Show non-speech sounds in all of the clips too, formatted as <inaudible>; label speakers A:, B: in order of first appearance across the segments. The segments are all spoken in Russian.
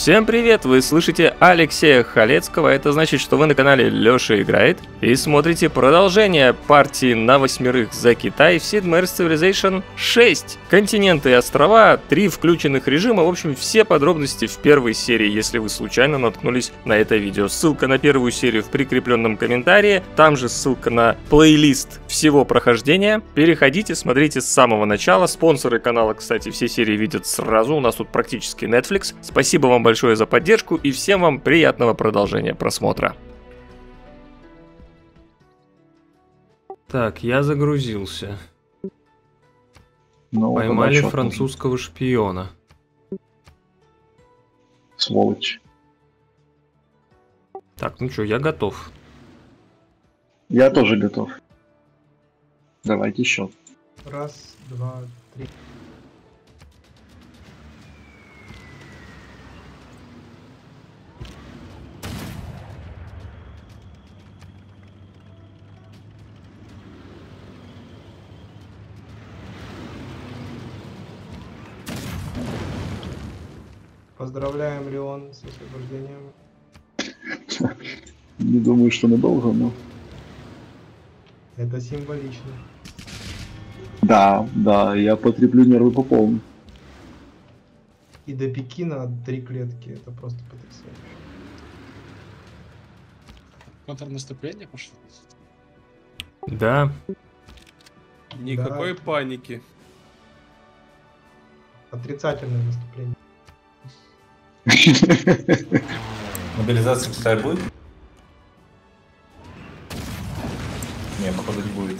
A: Всем привет! Вы слышите Алексея Халецкого, это значит, что вы на канале Лёша Играет и смотрите продолжение партии на восьмерых за Китай в Sid Meier's Civilization 6. Континенты и острова, три включенных режима, в общем, все подробности в первой серии, если вы случайно наткнулись на это видео. Ссылка на первую серию в прикрепленном комментарии, там же ссылка на плейлист всего прохождения. Переходите, смотрите с самого начала. Спонсоры канала, кстати, все серии видят сразу, у нас тут практически Netflix. Спасибо вам большое за поддержку и всем вам приятного продолжения просмотра. Так, я загрузился.
B: Ну,
A: Поймали французского шпиона.
B: нужно. Сволочь.
A: Так, ну что, я готов.
B: Я тоже готов. Давайте счет.
C: Раз, два, три. Поздравляем, Леон, с освобождением.
B: Не думаю, что надолго, но...
C: Это символично.
B: Да, да, я потреплю нервы по полной.
C: И до Пекина три клетки. Это просто потрясающе.
D: Контрнаступление пошло?
A: Да,
E: Никакой паники.
C: Отрицательное наступление.
F: Мобилизация Китая будет? Не, походу не будет.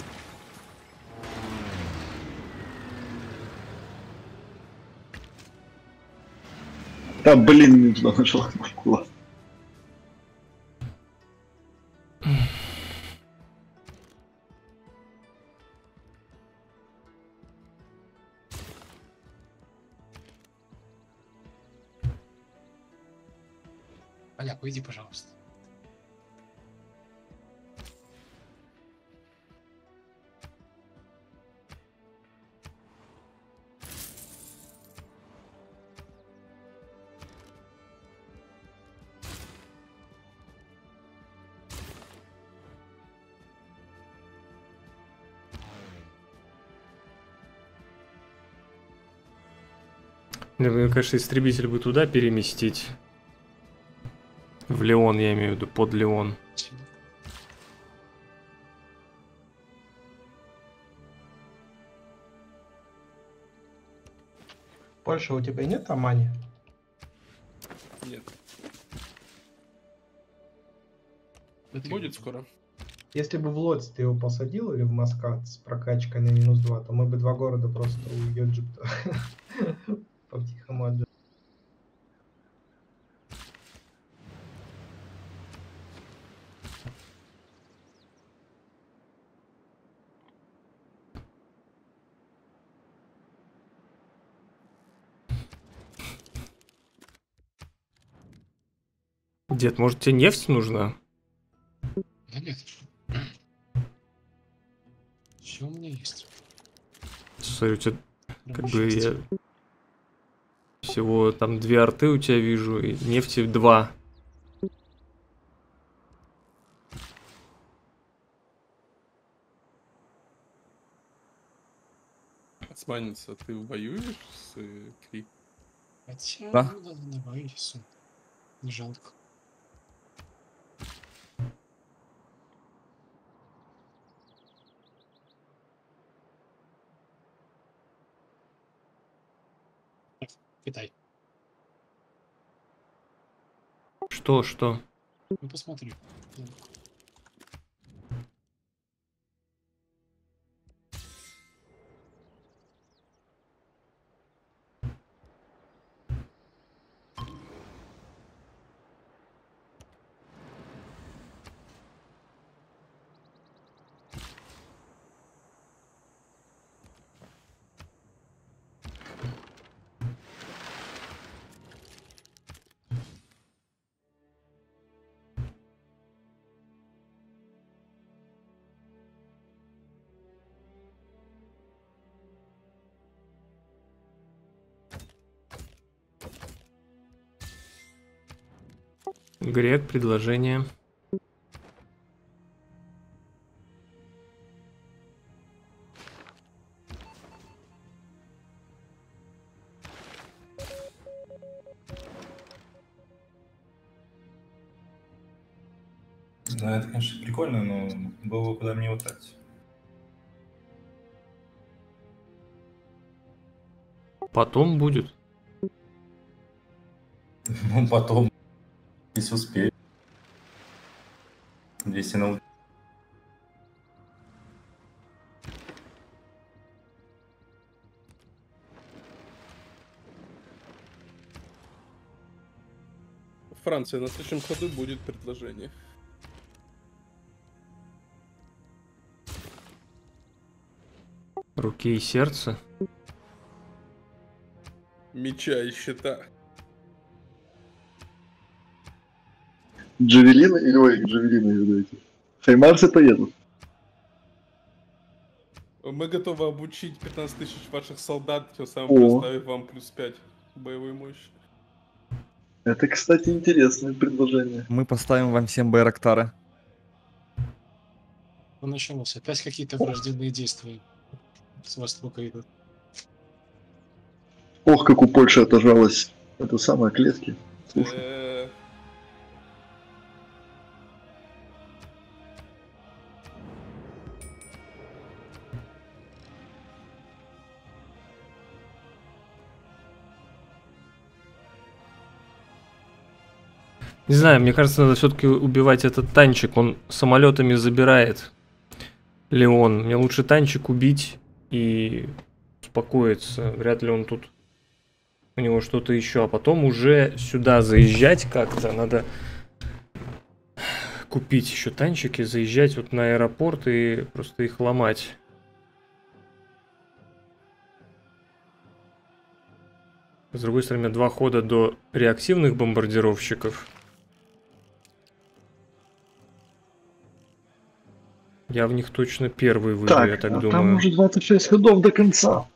B: Да, блин, не туда нажал кнопку.
D: Уйди, пожалуйста.
A: Мне, конечно, истребитель бы туда переместить. В Леон, я имею в виду, под Леон.
C: Польша, у тебя нет Амани?
E: Нет.
D: Ты-
E: Будет скоро.
C: Если бы в Лодz ты его посадил или в Маскат с прокачкой на минус 2, то мы бы два города просто у Йоджипта <laughs> по-тихому отжали.
A: Дед, может тебе нефть нужна?
D: Да нет. Все у меня есть.
A: Смотри, у тебя как
D: Прям
A: бы я... Всего там две арты у тебя вижу, и нефти два.
E: Османец, а ты воюешь с э, Кри?
D: Хотя,
F: Да.
D: ну, да, давай, всё. Не жалко. Так, Китай.
A: Что, что?
D: Ну посмотри.
A: Грек, предложение.
F: Ну, это, конечно, прикольно, но было бы куда мне тратить.
A: Потом будет. <laughs>
F: Ну, потом, если успею. 200 на ул-
E: Франция, на следующем ходу будет предложение.
A: Руки и сердце.
E: Меча и щита.
B: Джавелины или ой, Джавелины видаете. Хаймарсы поедут.
E: Мы готовы обучить 15 тысяч ваших солдат, тем самым
B: О.
E: предоставив вам плюс 5 боевой мощи.
B: Это, кстати, интересное предложение.
G: Мы поставим вам всем Байрактары.
D: Ну, началось. Опять какие-то враждебные действия с востока идут.
B: Ох, как у Польши отожалось это самое клетки. Слушай.
A: Не знаю, мне кажется, надо все-таки убивать этот танчик. Он самолетами забирает. Леон. Мне лучше танчик убить и успокоиться. Вряд ли он тут у него что-то еще. А потом уже сюда заезжать как-то. Надо купить еще танчики, заезжать вот на аэропорт и просто их ломать. С другой стороны, два хода до реактивных бомбардировщиков. Я в них точно первый выйду,
B: Так,
A: я так
B: а
A: думаю.
B: там уже 26 ходов до конца.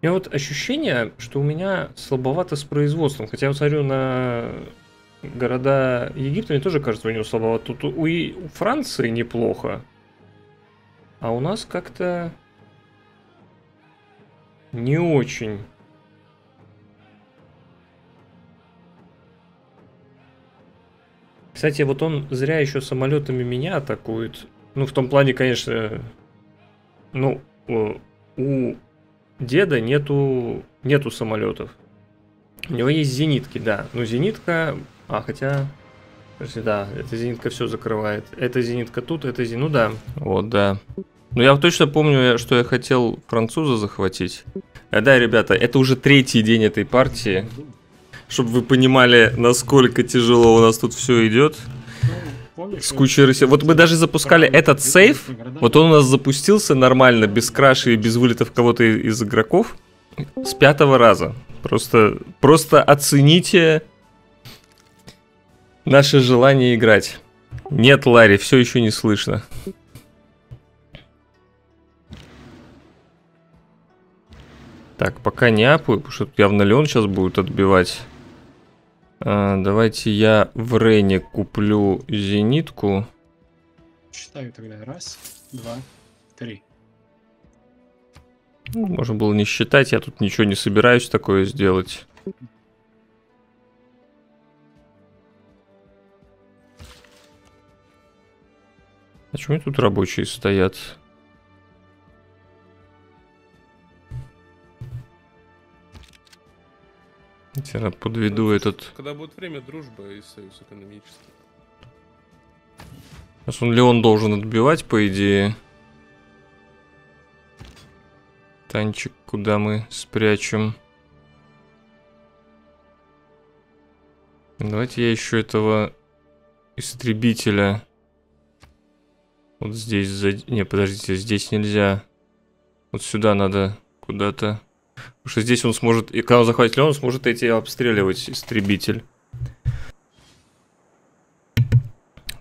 A: У меня вот ощущение, что у меня слабовато с производством. Хотя я смотрю на города Египта, мне тоже кажется, у него слабовато. Тут у, и- у Франции неплохо. А у нас как-то не очень. Кстати, вот он зря еще самолетами меня атакует. Ну, в том плане, конечно, ну, у- деда нету, нету самолетов. У него есть зенитки, да. Но зенитка... А, хотя... Подожди, да, эта зенитка все закрывает. Эта зенитка тут, эта зенитка... Ну да. Вот, да. Ну я точно помню, что я хотел француза захватить. А, да, ребята, это уже третий день этой партии. Чтобы вы понимали, насколько тяжело у нас тут все идет. С кучей рыси- Вот мы даже запускали этот сейф. Вот он у нас запустился нормально, без краши и без вылетов кого-то из игроков. С пятого раза. Просто, просто оцените наше желание играть. Нет, Ларри, все еще не слышно. Так, пока не апаю, потому что явно Леон сейчас будет отбивать. А, давайте я в Рене куплю зенитку.
D: Считаю тогда. Раз, два, три.
A: Ну, можно было не считать, я тут ничего не собираюсь такое сделать. А чему тут рабочие стоят? Я подведу этот...
E: Когда будет время, дружба и союз экономический.
A: Сейчас он Леон должен отбивать, по идее. Танчик, куда мы спрячем? Давайте я еще этого истребителя. Вот здесь за... Не, подождите, здесь нельзя. Вот сюда надо куда-то. Потому что здесь он сможет... И когда он захватит Леон, он сможет эти обстреливать, истребитель.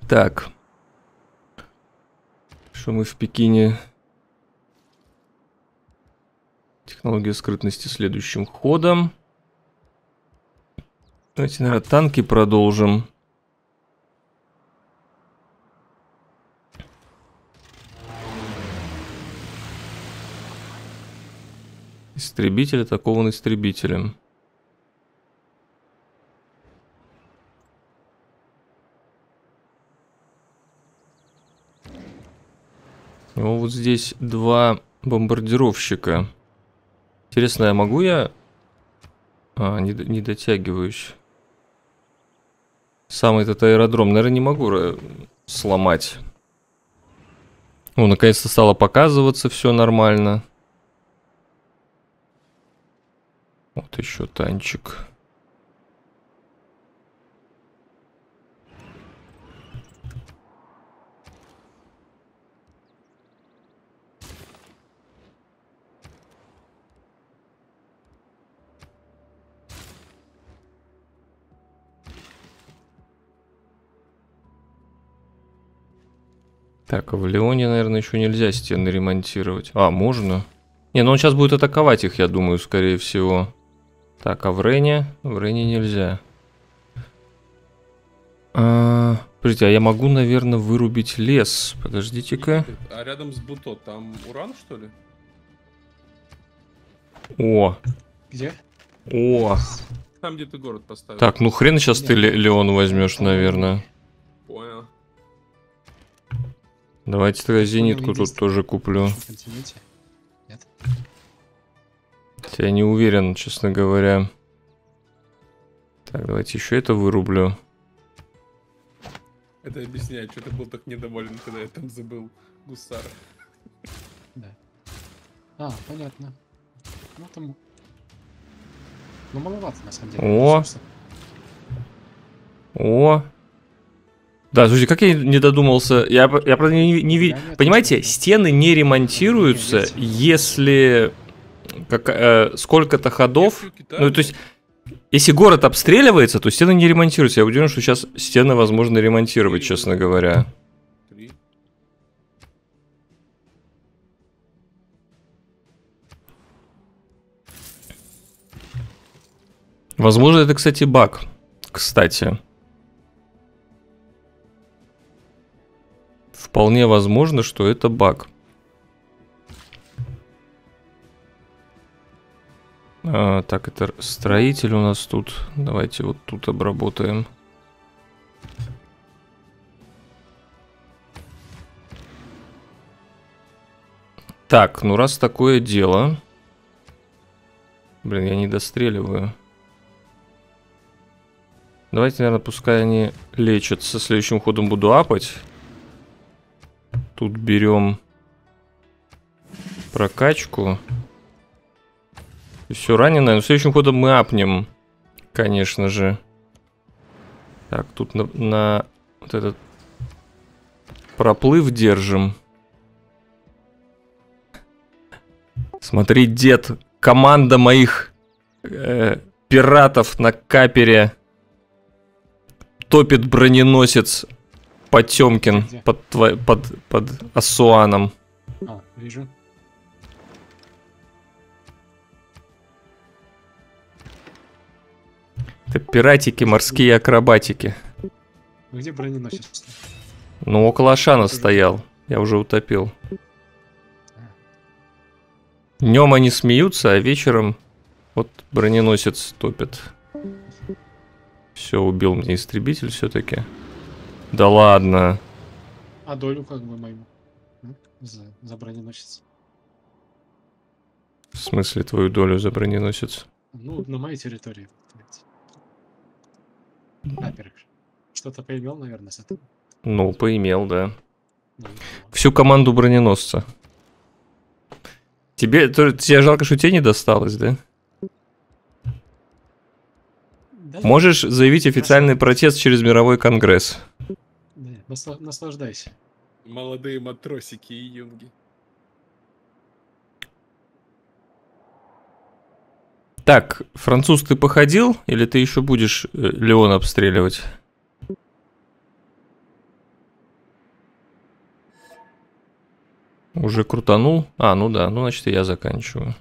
A: Так. Что мы в Пекине? Технология скрытности следующим ходом. Давайте, наверное, танки продолжим. Истребитель атакован истребителем. Ну, вот здесь два бомбардировщика. Интересно, а могу я... А, не, не дотягиваюсь. Самый этот аэродром, наверное, не могу сломать. О, наконец-то стало показываться все нормально. Вот еще танчик. Так, а в Леоне, наверное, еще нельзя стены ремонтировать. А, можно? Не, ну он сейчас будет атаковать их, я думаю, скорее всего. Так, а в Рене? В Рене нельзя. А, подождите, а я могу, наверное, вырубить лес. Подождите-ка.
E: А рядом с Буто там уран, что ли?
A: О,
D: Где?
A: о.
E: Там, где ты город поставил.
A: Так, ну хрен сейчас ты Ле- Леон возьмешь, наверное.
E: Понял.
A: Давайте тогда зенитку тут тоже куплю.
D: Континенте? Нет?
A: Я не уверен, честно говоря. Так, давайте еще это вырублю.
E: Это объясняет, что ты был так недоволен, когда я там забыл гусара.
D: А, понятно. Ну там... Ну маловато на самом деле.
A: О! О. Да, слушайте, как я не додумался. Я, я правда, не, не ви-
D: Да, нет,
A: Понимаете,
D: точно.
A: стены не ремонтируются,
D: Не, есть.
A: если как, э, сколько-то ходов. Ну, то есть, если город обстреливается, то стены не ремонтируются. Я уверен, что сейчас стены возможно ремонтировать, честно говоря. Возможно, это, кстати, баг. Кстати. Вполне возможно, что это баг. А, так, это строитель у нас тут. Давайте вот тут обработаем. Так, ну раз такое дело... Блин, я не достреливаю. Давайте, наверное, пускай они лечатся. Следующим ходом буду апать. Тут берем прокачку. Все раненое. Но следующим ходом мы апнем. Конечно же. Так, тут на, на вот этот проплыв держим. Смотри, дед, команда моих э, пиратов на капере топит броненосец Потемкин
D: Где?
A: под, под, под Асуаном.
D: А, вижу.
A: Это пиратики, морские акробатики.
D: Где броненосец?
A: Ну, около Ашана стоял. Я уже утопил. Днем они смеются, а вечером вот броненосец топит. Все, убил мне истребитель все-таки. Да ладно.
D: А долю как бы мою? За, за броненосец.
A: В смысле твою долю за броненосец?
D: Ну, на моей территории. Каперы. Что-то поимел, наверное, с этого.
A: Ну, поимел, да. Всю команду броненосца. Тебе, то- тебе жалко, что тебе не досталось, да?
D: да,
A: Можешь заявить официальный протест через мировой конгресс.
D: да, насла- наслаждайся.
E: Молодые матросики и юнги.
A: Так, француз, ты походил? Или ты еще будешь э, Леон обстреливать? Уже крутанул? А, ну да, ну значит я заканчиваю.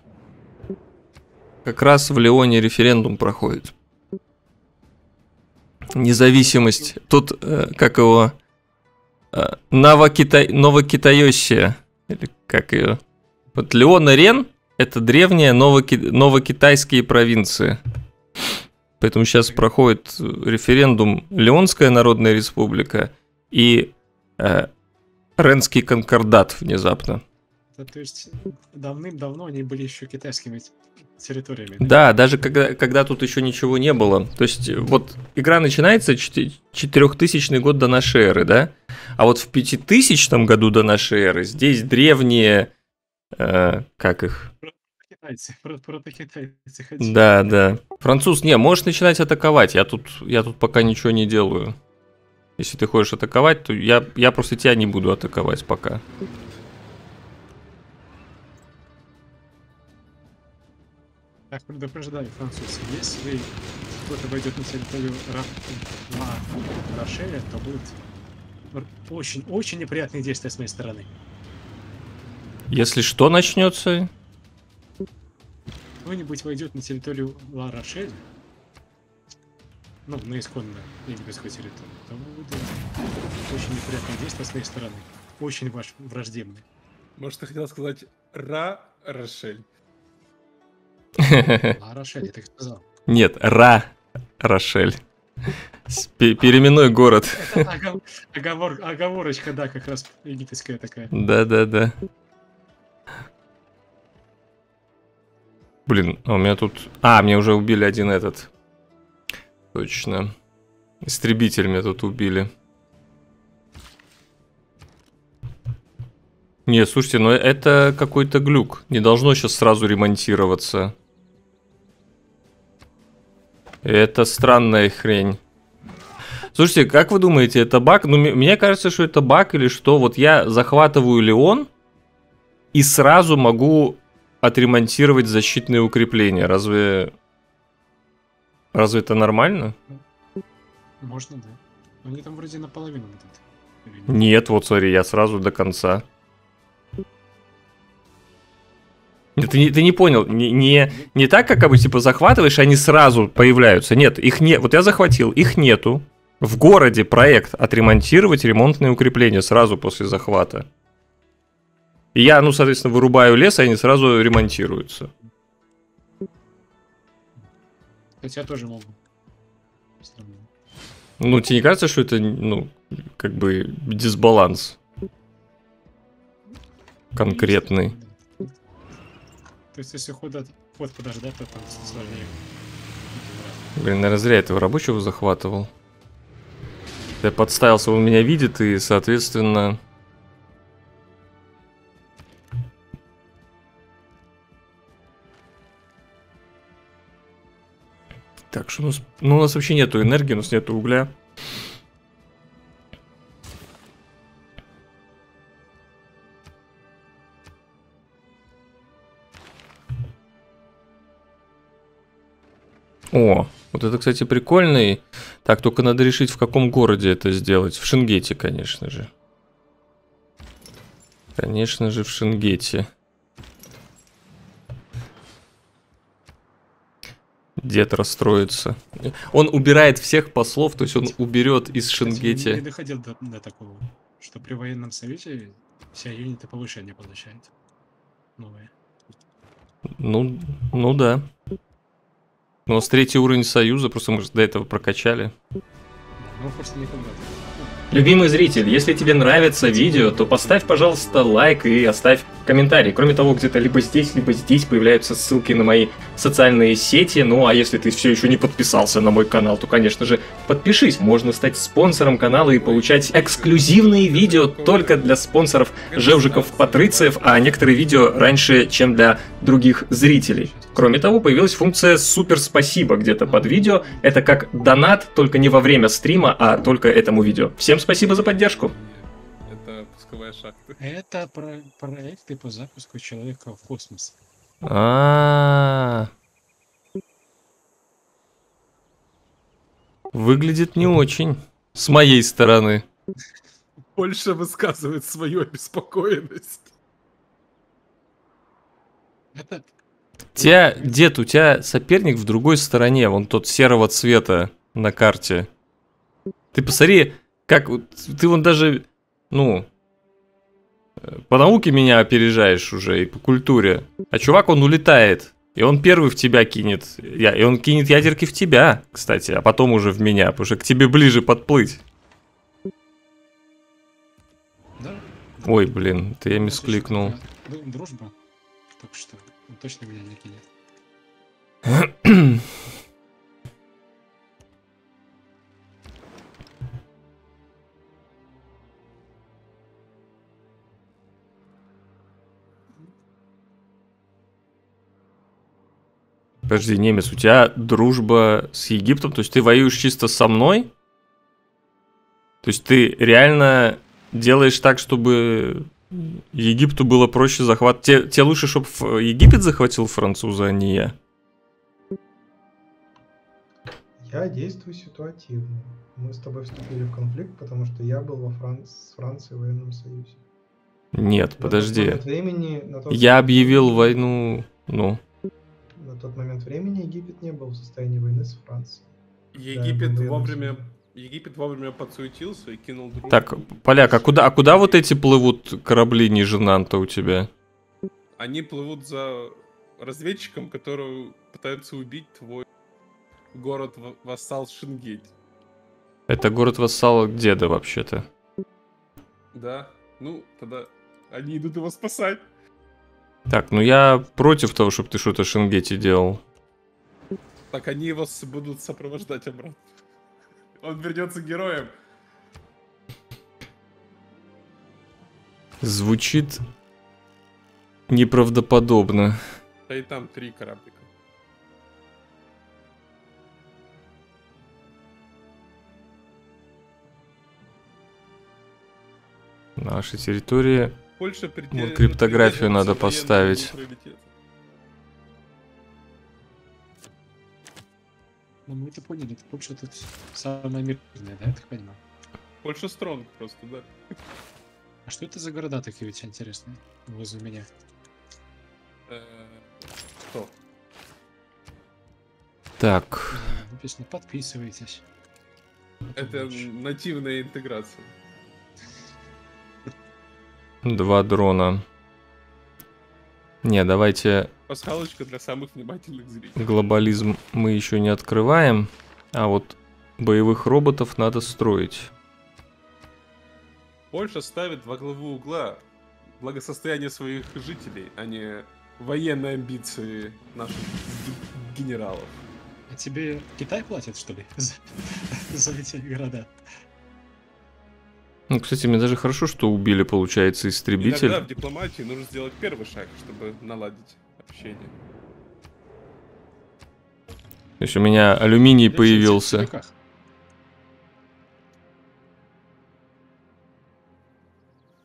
A: как раз в Леоне референдум проходит. Независимость. Тут, э, как его, э, Новокитай... Новокитайосия, или как ее. Вот Леон и Рен – это древние новоки... новокитайские провинции. Поэтому сейчас проходит референдум Леонская Народная Республика и э, Ренский конкордат внезапно.
D: Да, то есть давным-давно они были еще китайскими территориями.
A: Да, даже когда, когда тут еще ничего не было. То есть вот игра начинается 4000 год до нашей эры, да? А вот в 5000 году до нашей эры здесь древние... Э, как их?
D: Китайцы,
A: Да, да. Француз, не, можешь начинать атаковать. Я тут, я тут пока ничего не делаю. Если ты хочешь атаковать, то я, я просто тебя не буду атаковать пока.
D: Так, предупреждаю, француз, если кто-то войдет на территорию Ра- Рошеля, то будет очень-очень неприятные действия с моей стороны.
A: Если что начнется,
D: Кто-нибудь войдет на территорию Ла Рошель, ну, на исконно египетскую территорию, то будет очень неприятные действия с моей стороны. Очень ваш враждебный.
E: Может, ты хотел сказать Ра Рошель?
D: Ла Рошель, я так сказал.
A: Нет, Ра Рошель. С- пе- Переименуй город.
D: Оговор- оговорочка, да, как раз египетская такая.
A: Да-да-да. Блин, а у меня тут... А, мне уже убили один этот. Точно. Истребитель меня тут убили. Не, слушайте, но это какой-то глюк. Не должно сейчас сразу ремонтироваться. Это странная хрень. Слушайте, как вы думаете, это баг? Ну, мне кажется, что это баг или что? Вот я захватываю Леон и сразу могу отремонтировать защитные укрепления. Разве... Разве это нормально?
D: Можно, да. Но они там вроде наполовину будут. Нет?
A: Нет, вот смотри, я сразу до конца. Нет, Ты не, ты не понял, не, не, не так, как бы типа захватываешь, они сразу появляются. Нет, их не. Вот я захватил, их нету. В городе проект отремонтировать ремонтные укрепления сразу после захвата. И я, ну, соответственно, вырубаю лес, и они сразу ремонтируются.
D: Хотя тоже могу.
A: Ну, тебе не кажется, что это, ну, как бы дисбаланс конкретный?
D: То есть, если ход, от- ход подождать, то там сложнее.
A: Блин, наверное, зря этого рабочего захватывал. Я подставился, он меня видит, и, соответственно... Так, что у нас... Ну, у нас вообще нету энергии, у нас нету угля. О, вот это, кстати, прикольный. Так, только надо решить, в каком городе это сделать. В Шенгете, конечно же. Конечно же, в Шенгете. Дед расстроится. Он убирает всех послов, то есть он уберет из
D: Кстати, Не доходил до, до такого, что при военном совете все юниты повышения получают. Новые.
A: Ну, ну да. У нас третий уровень союза, просто мы же до этого прокачали.
D: Ну просто никогда.
A: Любимый зритель, если тебе нравится видео, то поставь, пожалуйста, лайк и оставь комментарий. Кроме того, где-то либо здесь, либо здесь появляются ссылки на мои социальные сети. Ну а если ты все еще не подписался на мой канал, то, конечно же, подпишись. Можно стать спонсором канала и получать эксклюзивные видео только для спонсоров Жевжиков Патрициев, а некоторые видео раньше, чем для других зрителей. Кроме того, появилась функция «Супер спасибо» где-то под видео. Это как донат, только не во время стрима, а только этому видео. Всем спасибо за поддержку.
E: Это пусковая шахта.
D: Это про проекты по запуску человека в космос.
A: А. Выглядит не очень. С моей стороны.
E: Польша высказывает свою обеспокоенность.
D: Это
A: тебя, дед, у тебя соперник в другой стороне, вон тот серого цвета на карте. Ты посмотри, как вот- ты вон даже, ну, по науке меня опережаешь уже и по культуре. А чувак, он улетает. И он первый в тебя кинет. Я, и он кинет ядерки в тебя, кстати, а потом уже в меня, потому что к тебе ближе подплыть.
D: Да?
A: Ой, блин, это я
D: Ну,
A: мискликнул.
D: отлично, такая ду- Дружба. Только что. Он точно меня не кинет. <clears throat>
A: Подожди, немец, у тебя дружба с Египтом, то есть ты воюешь чисто со мной? То есть ты реально делаешь так, чтобы Египту было проще захват... Те, тебе лучше, чтобы Египет захватил француза, а не я?
C: Я действую ситуативно. Мы с тобой вступили в конфликт, потому что я был во Фран... с Францией в военном союзе.
A: Нет,
C: На тот
A: подожди.
C: момент времени, на тот
A: Я объявил войну, ну,
C: На тот момент времени Египет не был в состоянии войны с Францией.
E: Египет
C: военным
E: вовремя... Египет вовремя подсуетился и кинул друг.
A: Так, Поляк, а куда, а куда вот эти плывут корабли ниже Нанта у тебя?
E: Они плывут за разведчиком, который пытается убить твой город ва- вассал Шингейт.
A: Это город вассала деда вообще-то.
E: Да? Ну, тогда они идут его спасать.
A: Так, ну я против того, чтобы ты что-то Шенгете делал.
E: Так они его будут сопровождать обратно. Он вернется героем.
A: Звучит неправдоподобно.
E: Да и там три кораблика.
A: На нашей территории
E: Польша преде-
A: Вот криптографию
E: придерживается
A: надо поставить.
D: Ну, мы это поняли. Это Польша тут самая мирная, да, я так понимаю?
E: Польша стронг просто, да.
D: А что это за города такие ведь интересные возле меня?
E: Что?
A: Так,
D: Э, Написано, подписывайтесь.
E: Это нативная интеграция.
A: Два дрона. Не, давайте
E: Пасхалочка для самых внимательных зрителей.
A: глобализм мы еще не открываем, а вот боевых роботов надо строить.
E: Польша ставит во главу угла благосостояние своих жителей, а не военные амбиции наших генералов.
D: А тебе Китай платит, что ли, <laughs> за, за эти города?
A: Ну, кстати, мне даже хорошо, что убили, получается, истребитель.
E: Иногда в дипломатии нужно сделать первый шаг, чтобы наладить общение.
A: То есть у меня алюминий
D: в
A: появился.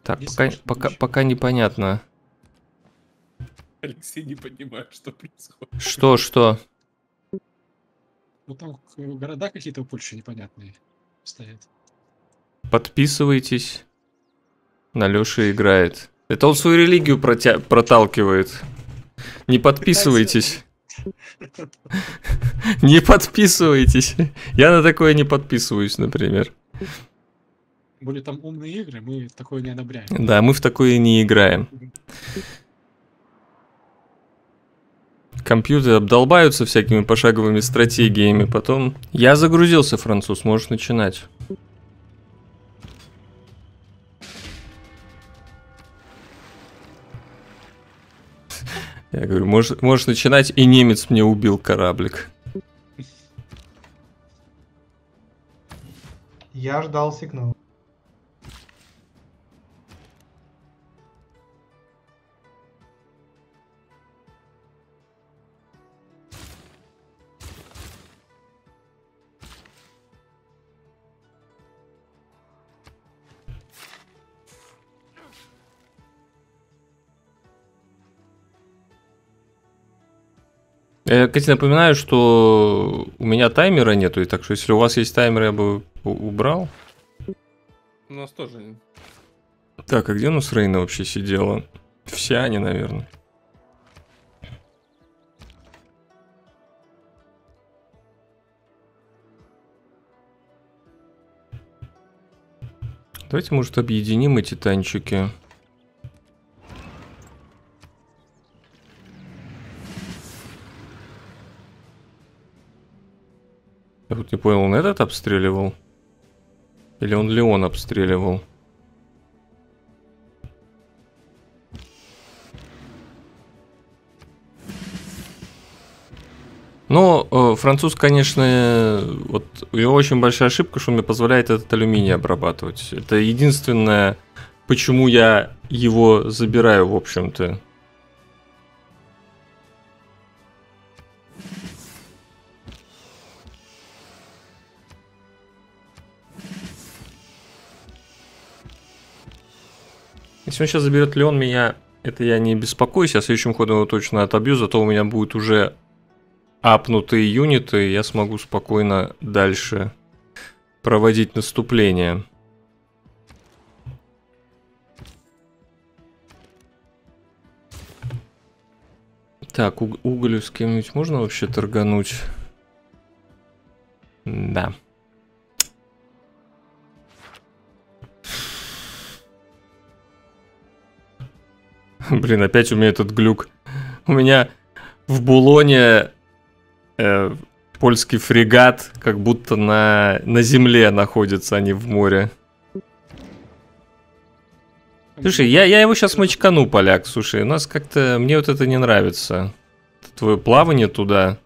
A: Так, пока, пока, пока непонятно.
E: Алексей не понимает, что происходит.
A: Что, что?
D: Ну там города какие-то у Польши непонятные стоят.
A: Подписывайтесь. На Лёше играет. Это он свою религию протя- проталкивает. Не подписывайтесь. Не подписывайтесь. Я на такое не подписываюсь, например.
D: Более там умные игры, мы такое не одобряем.
A: Да, мы в такое не играем. Компьютеры обдолбаются всякими пошаговыми стратегиями, потом... Я загрузился, француз, можешь начинать. Я говорю, можешь, можешь начинать, и немец мне убил кораблик.
C: Я ждал сигнал.
A: Э, я, кстати напоминаю, что у меня таймера нету, и так что если у вас есть таймер, я бы убрал.
E: У нас тоже нет.
A: Так, а где у нас Рейна вообще сидела? Все они, наверное. Давайте, может, объединим эти танчики. Понял, он этот обстреливал? Или он Леон обстреливал? Но э, француз, конечно, вот у него очень большая ошибка, что он мне позволяет этот алюминий обрабатывать. Это единственное, почему я его забираю, в общем-то. Если он сейчас заберет Леон, меня это я не беспокоюсь, я следующим ходом его точно отобью, зато у меня будет уже апнутые юниты, я смогу спокойно дальше проводить наступление. Так, уг уголь с кем-нибудь можно вообще торгануть? Да. <laughs> Блин, опять у меня этот глюк. У меня в Булоне э, польский фрегат как будто на, на земле находится, а не в море. Слушай, я, я его сейчас мочкану, поляк. Слушай, у нас как-то... Мне вот это не нравится. Твое плавание туда.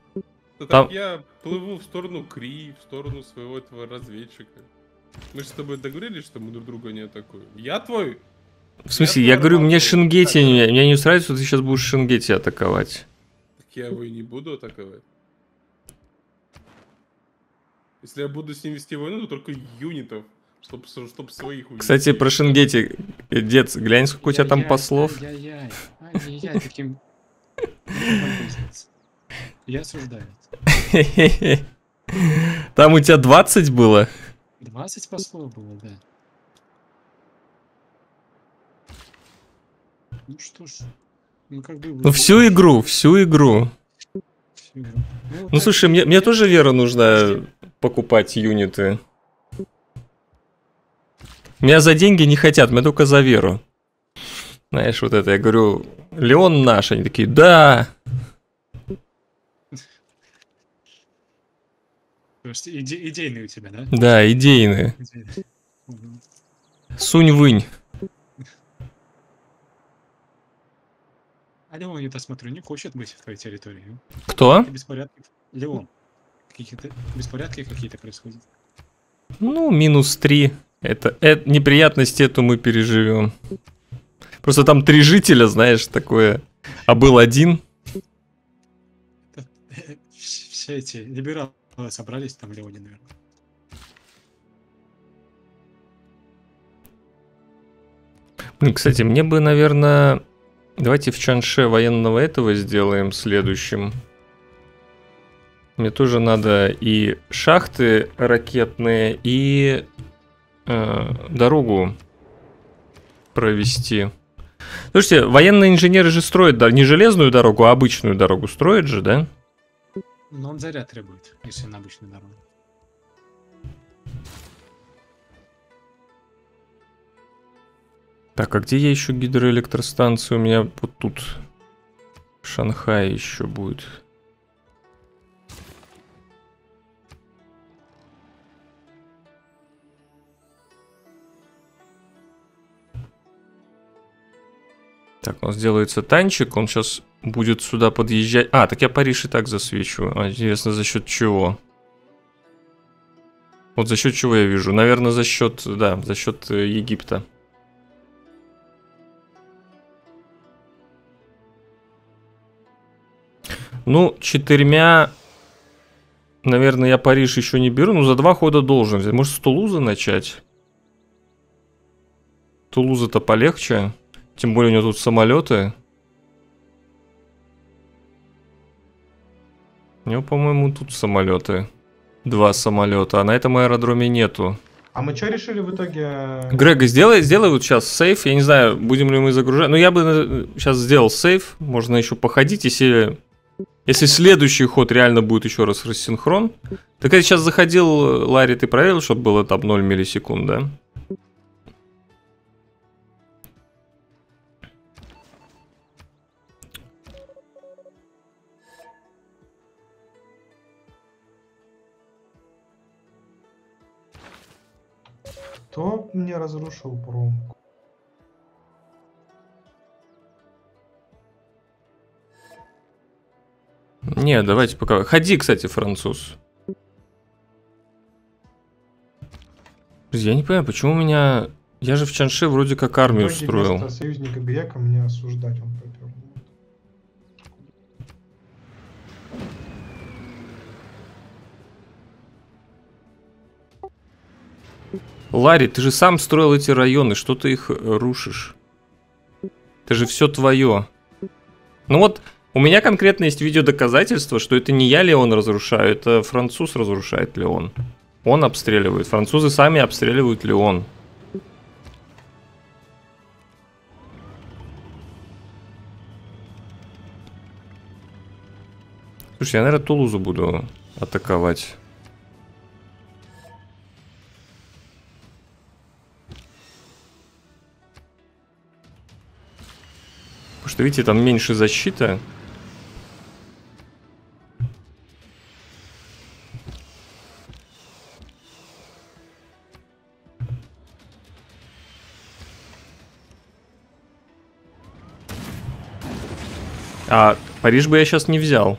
A: Там-
E: так я плыву в сторону Кри, в сторону своего этого разведчика. Мы же с тобой договорились, что мы друг друга не атакуем. Я твой.
A: В смысле,
E: Я
A: я говорю, мне. Шенгети... Меня, меня не устраивает, что ты сейчас будешь Шенгети атаковать.
E: Так я его и не буду атаковать. Если я буду с ним вести войну, то только юнитов. Чтоб, чтоб своих увидеть.
A: Кстати, про Шенгети. Дед, глянь, сколько у тебя там послов.
D: Ай-яй-яй, ай-яй-яй, таким... Я осуждаю. <laughs>
A: Там у тебя 20 было?
D: 20 послов было, да. Ну что ж, ну как бы...
A: Ну, всю игру, всю игру.
D: всю игру.
A: Ну,
D: так
A: слушай, мне, мне тоже вера нужно покупать юниты. Меня за деньги не хотят, меня только за веру. Знаешь, вот это, я говорю, Леон наш, они такие, да.
D: То есть иде- идейный у тебя, да?
A: Да, идейные. Сунь-вынь.
D: А Леон, я-то смотрю, не хочет быть в твоей территории.
A: Кто?
D: Беспорядки? Леон. Какие-то беспорядки какие-то происходят.
A: Ну, минус 3. Это, это неприятности эту мы переживем. Просто там три жителя, знаешь, такое. А был один.
D: Э, вс- все эти либералы собрались там в Леоне, наверное.
A: Блин, кстати, мне бы, наверное... Давайте в Чанше военного этого сделаем следующим. Мне тоже надо и шахты ракетные, и э, дорогу провести. Слушайте, военные инженеры же строят, не железную дорогу, а обычную дорогу строят же, да?
D: Но он заряд требует, если на обычную дорогу.
A: Так, а где я еще гидроэлектростанцию? У меня вот тут Шанхай еще будет. Так, у нас делается танчик, он сейчас будет сюда подъезжать. А, так я Париж и так засвечу. А, интересно, за счет чего? Вот за счет чего я вижу? Наверное, за счет, да, за счет э, Египта. Ну, четырьмя, наверное, я Париж еще не беру, но за два хода должен взять. Может, с Тулузы начать? Тулуза-то полегче. Тем более у него тут самолеты. У него, по-моему, тут самолеты. Два самолета, а на этом аэродроме нету.
C: А мы что решили в итоге?
A: Грега, сделай, сделай вот сейчас сейф. Я не знаю, будем ли мы загружать. Но я бы сейчас сделал сейф. Можно еще походить, если... Если следующий ход реально будет еще раз рассинхрон. Так я сейчас заходил, Ларри, ты проверил, чтобы было там 0 миллисекунд, да?
C: Кто мне разрушил промку?
A: Не, давайте пока. Ходи, кстати, француз. Я не понимаю, почему у меня... Я же в Чанше вроде как армию
C: В итоге
A: строил.
C: вместо союзника Бияка мне осуждать он попер.
A: Ларри, ты же сам строил эти районы, что ты их рушишь? Это же все твое. Ну вот, у меня конкретно есть видео доказательства, что это не я Леон разрушаю, это француз разрушает Леон. Он обстреливает. Французы сами обстреливают Леон. Слушай, я, наверное, Тулузу буду атаковать. Потому что, видите, там меньше защита. А Париж бы я сейчас не взял.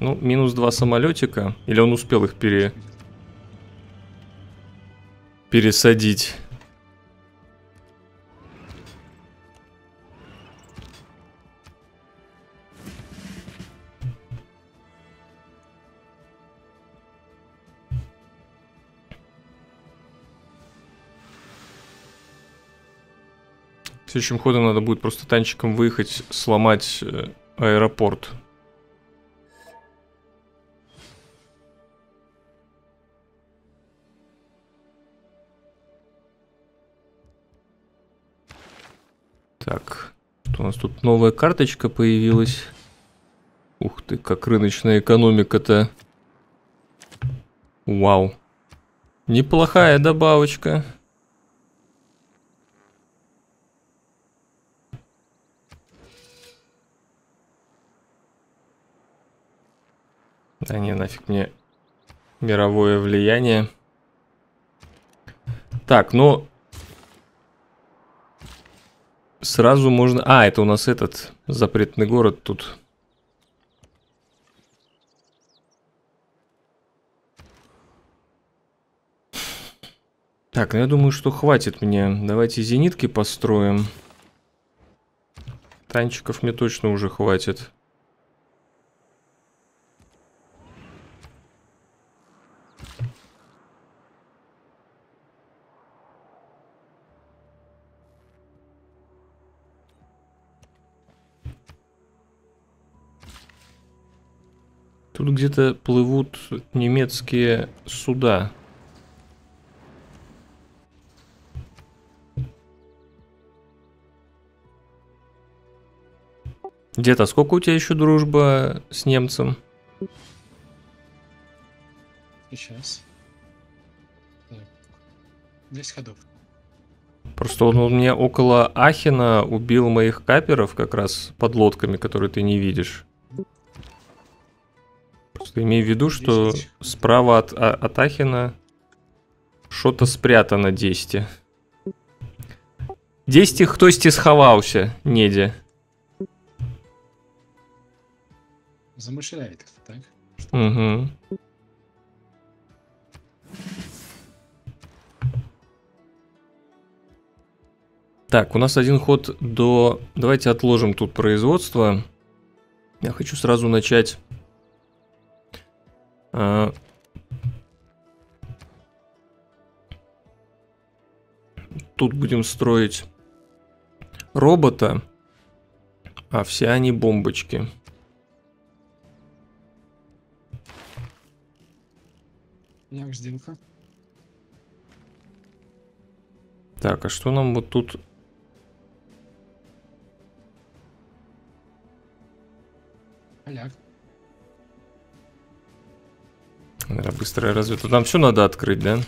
A: Ну, минус два самолетика. Или он успел их пере... пересадить? Следующим ходом надо будет просто танчиком выехать, сломать э, аэропорт. Так, у нас тут новая карточка появилась. Ух ты, как рыночная экономика-то. Вау. Неплохая добавочка. Да не, нафиг мне мировое влияние. Так, ну... Сразу можно... А, это у нас этот запретный город тут. Так, ну я думаю, что хватит мне. Давайте зенитки построим. Танчиков мне точно уже хватит. Тут где-то плывут немецкие суда. Где-то сколько у тебя еще дружба с немцем?
D: Сейчас. Так. 10 ходов.
A: Просто он у меня около Ахена убил моих каперов как раз под лодками, которые ты не видишь. Просто имей в виду, что
D: Десять.
A: справа от, а- от Ахена что-то спрятано 10. 10 хтось сховался, Неде.
D: Замышляет кто так?
A: Угу. Так, у нас один ход до... Давайте отложим тут производство. Я хочу сразу начать... а, Тут будем строить робота, а все они бомбочки.
D: Як сделка?
A: Так, а что нам вот тут...
D: Поляк.
A: Наверное, быстрое развито. Нам все надо открыть, да?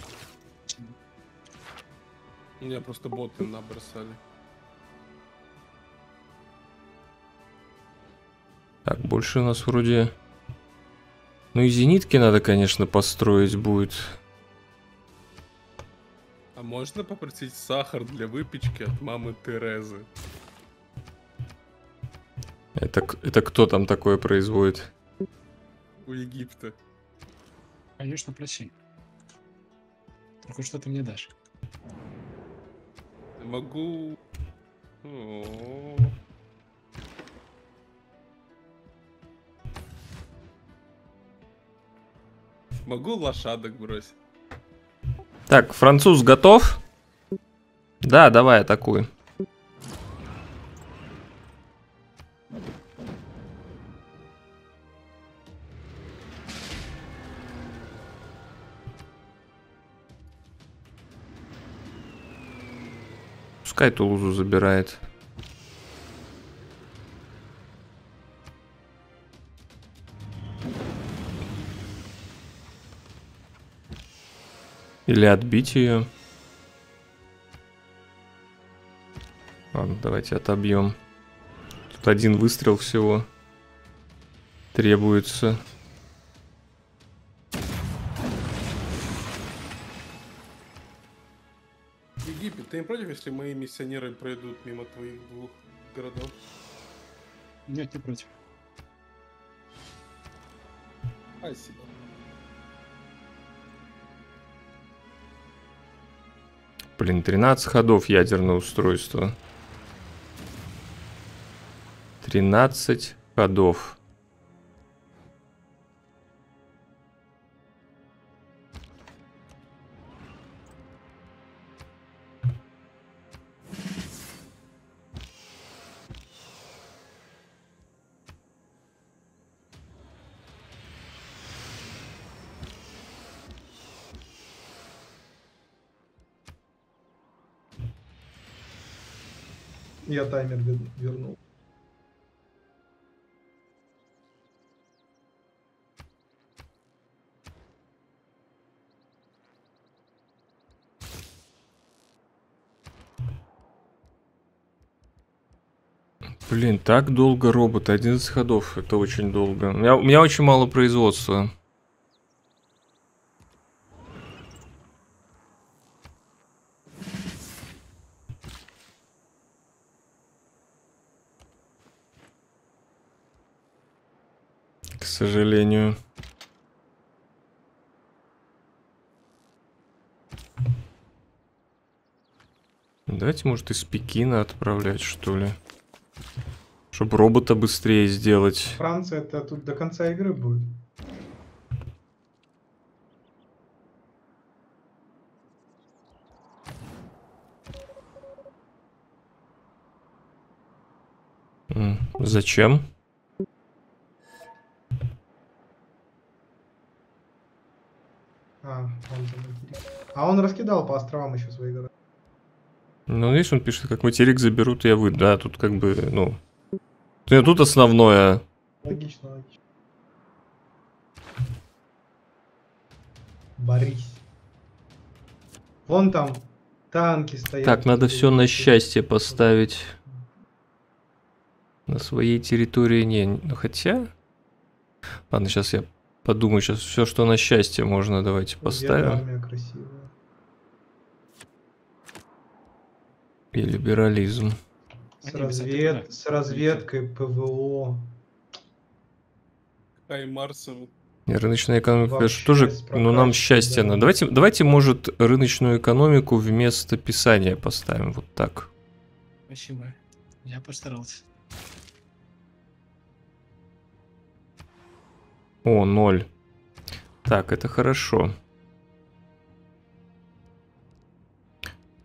E: Меня просто боты набросали.
A: Так, больше у нас вроде... Ну и зенитки надо, конечно, построить будет.
E: А можно попросить сахар для выпечки от мамы Терезы?
A: Это, это кто там такое производит?
E: У Египта.
D: Конечно, проси. Только что ты мне дашь?
E: Могу... О, Могу лошадок бросить.
A: Так, француз готов? Да, давай, атакуй. Пускай Тулузу забирает. Или отбить ее. Ладно, давайте отобьем. Тут один выстрел всего требуется.
E: Не против, если мои миссионеры пройдут мимо твоих двух городов?
D: Нет, не против.
E: Спасибо.
A: Блин, 13 ходов ядерное устройство. 13 ходов.
C: Я таймер вер- вернул.
A: Блин, так долго робот, 11 ходов, это очень долго. У меня, у меня очень мало производства. К сожалению. Давайте, может, из Пекина отправлять, что ли. Чтобы робота быстрее сделать.
C: Франция это тут до конца игры будет.
A: Зачем?
C: А, он за материк. А он раскидал по островам еще свои города.
A: Ну, видишь, он пишет, как материк заберут, я выйду. Да, тут как бы, ну... Ну, Тут основное.
C: Логично, логично. Борись. Вон там танки стоят.
A: Так, надо все на счастье поставить. На своей территории не... Ну, хотя... Ладно, сейчас я подумаю. Сейчас все, что на счастье можно, давайте поставим.
C: армия красивая.
A: И либерализм.
C: С, развед... с разведкой ПВО.
E: Ай, Марсов.
A: И рыночная экономика,
C: Вообще
A: конечно, тоже,
C: с
A: ну, нам счастье
C: да.
A: надо. Давайте, давайте, может, рыночную экономику вместо писания поставим вот так.
D: Спасибо. Я постарался.
A: О, ноль. Так, это хорошо.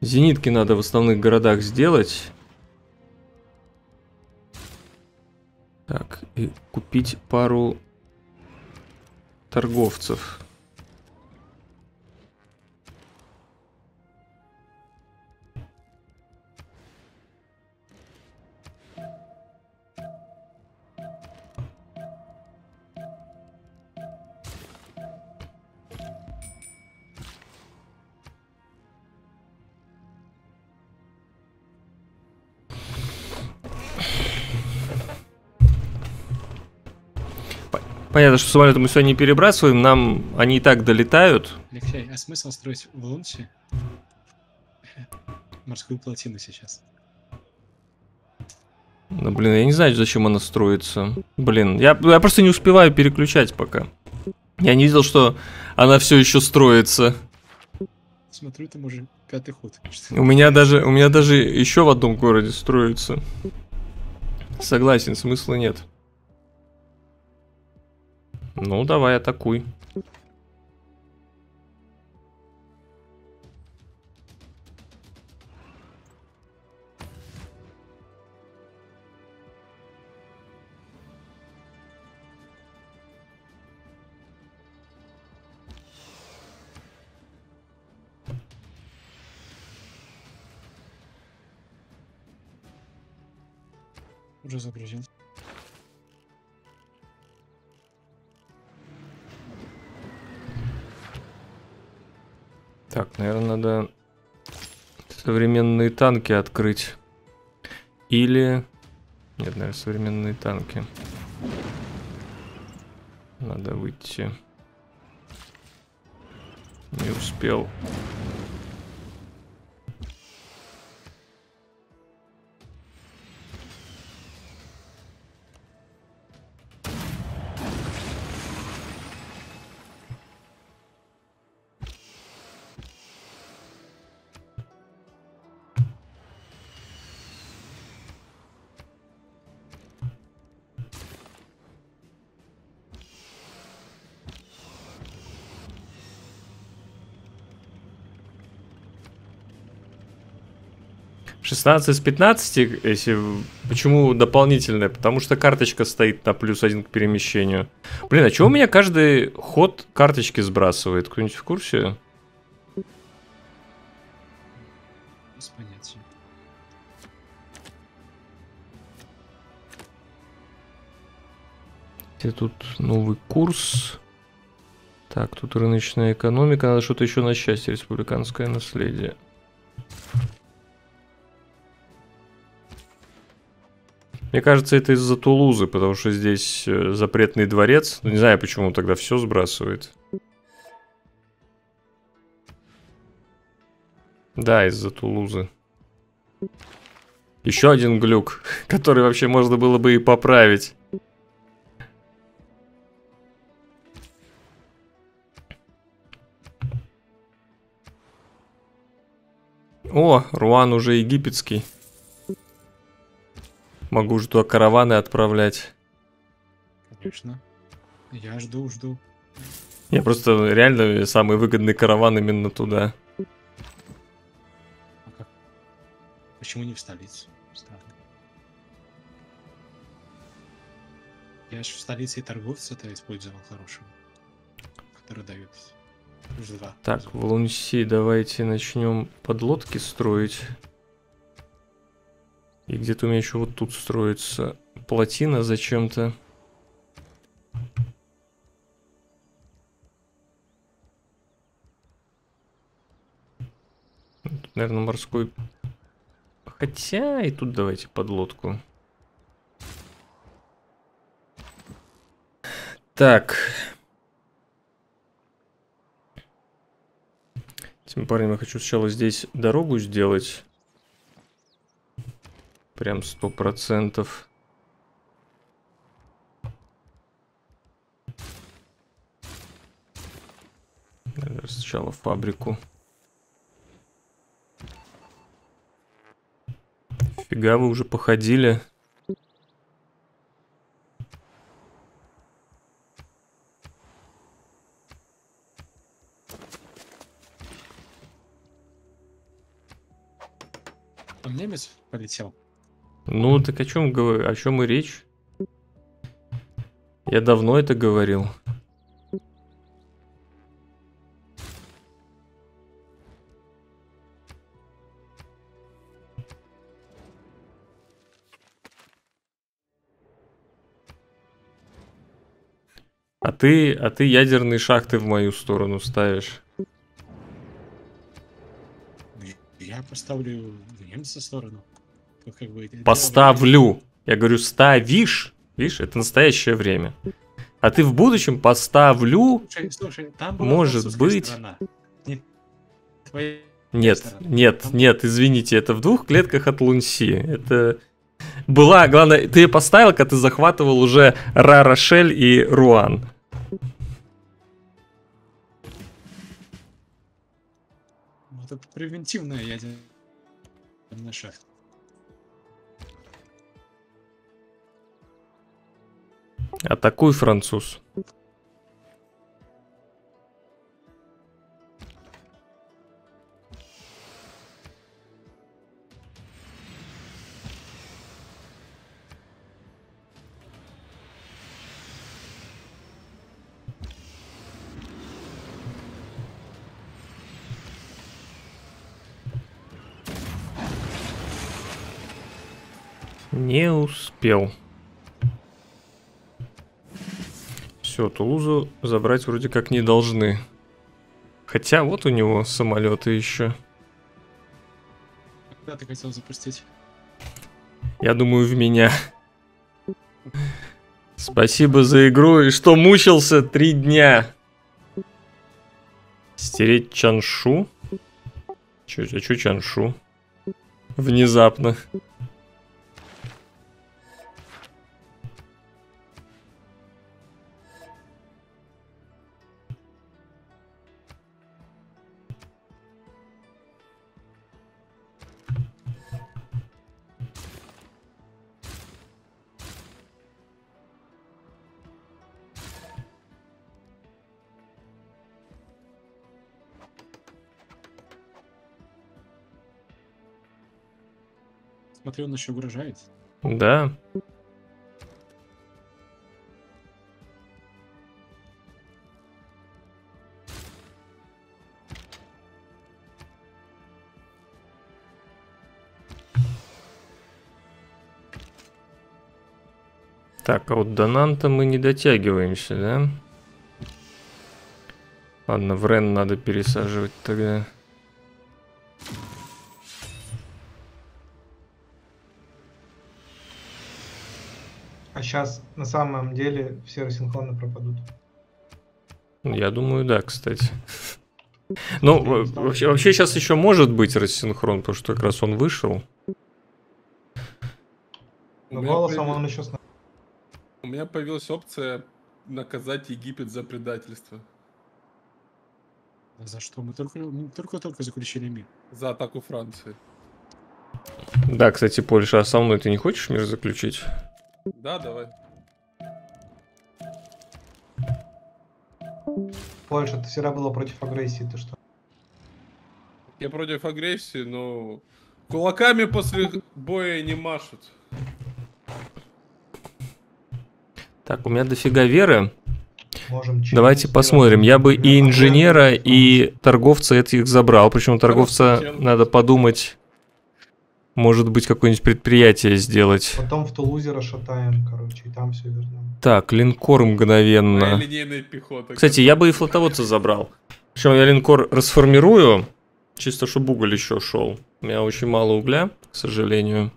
A: Зенитки надо в основных городах сделать. Так, и купить пару торговцев. Понятно, что самолеты мы сегодня не перебрасываем, нам они и так долетают.
D: Алексей, а смысл строить в Лунсе? морскую плотину сейчас.
A: Ну, блин, я не знаю, зачем она строится. Блин, я, я просто не успеваю переключать пока. Я не видел, что она все еще строится.
D: Смотрю, там уже пятый ход.
A: У меня даже, у меня даже еще в одном городе строится. Согласен, смысла нет. Ну, давай, атакуй.
D: Уже загрузил.
A: Так, наверное, надо современные танки открыть. Или... Нет, наверное, современные танки. Надо выйти. Не успел. Шестнадцать с 15, если... Почему дополнительная? Потому что карточка стоит на плюс один к перемещению. Блин, а чего у меня каждый ход карточки сбрасывает? Кто-нибудь в курсе?
D: Без понятия.
A: Где тут новый курс? Так, тут рыночная экономика. Надо что-то еще на счастье. Республиканское наследие. Мне кажется, это из-за Тулузы, потому что здесь э, запретный дворец. Ну, не знаю, почему он тогда все сбрасывает. Да, из-за Тулузы. Еще один глюк, <laughs> который вообще можно было бы и поправить. О, Руан уже египетский. Могу же туда караваны отправлять.
D: Конечно. Я жду, жду.
A: Я просто реально самый выгодный караван именно туда.
D: А как? Почему не в столицу? Странно. Я ж в столице и торговца-то использовал хорошего. Который дает два.
A: Так, в Лунси давайте начнем подлодки строить. И где-то у меня еще вот тут строится плотина зачем-то. Наверное, морской... Хотя и тут давайте подлодку. Так. Этим парнем я хочу сначала здесь дорогу сделать. Прям сто процентов. Сначала фабрику. Фига вы уже походили.
D: Там немец полетел.
A: Ну, так о чем, о чем и речь? Я давно это говорил. А ты, а ты ядерные шахты в мою сторону ставишь.
D: Я поставлю в немца сторону. Тут как бы
A: Поставлю. Я говорю, ставишь. Видишь, это настоящее время. А ты в будущем поставлю.
D: Слушай, слушай, там была
A: Может быть.
D: сторона. Не твоя
A: Нет,
D: стороны.
A: нет,
D: Там-
A: нет, извините, это в двух клетках от Лунси. Это была, главное, ты поставил, когда ты захватывал уже Ра Рошель и Руан.
D: Вот это превентивная ядерная шахта.
A: Атакуй, француз. Не успел. Все, Тулузу забрать вроде как не должны. Хотя вот у него самолеты еще.
D: А Куда ты хотел запустить?
A: Я думаю, в меня. Спасибо за игру и что мучился три дня. Стереть Чаншу? Чё, а чё Чаншу? Внезапно.
D: Смотри, он еще угрожает.
A: Да. Так, а вот до Нанта мы не дотягиваемся, да? Ладно, в Рен надо пересаживать тогда.
C: А сейчас на самом деле все рассинхронно пропадут.
A: Я думаю, да, кстати. Ну, во- вообще, вообще сейчас еще может быть рассинхрон, потому что как раз он вышел.
E: У
C: Но
E: меня
C: голосом
E: появи-
C: он еще.
E: У меня появилась опция наказать Египет за предательство.
D: За что? Мы только мы только-только заключили мир.
E: За атаку Франции.
A: Да, кстати, Польша, а со мной ты не хочешь мир заключить?
E: Да, давай.
C: Польша, ты всегда была против агрессии, ты что?
E: Я против агрессии, но кулаками после боя не машут.
A: Так, у меня дофига веры.
C: Можем
A: Давайте посмотрим. Я бы и инженера, и торговца этих забрал. Причем Торговца надо подумать. Может быть, какое-нибудь предприятие сделать.
C: Потом в Тулузе расшатаем, короче, и там все вернем.
A: Так, линкор
E: Моя
A: мгновенно.
E: линейная пехота.
A: Кстати, я бы и флотоводца забрал. Причем я линкор расформирую, чисто чтобы уголь еще шел. У меня очень мало угля, к сожалению.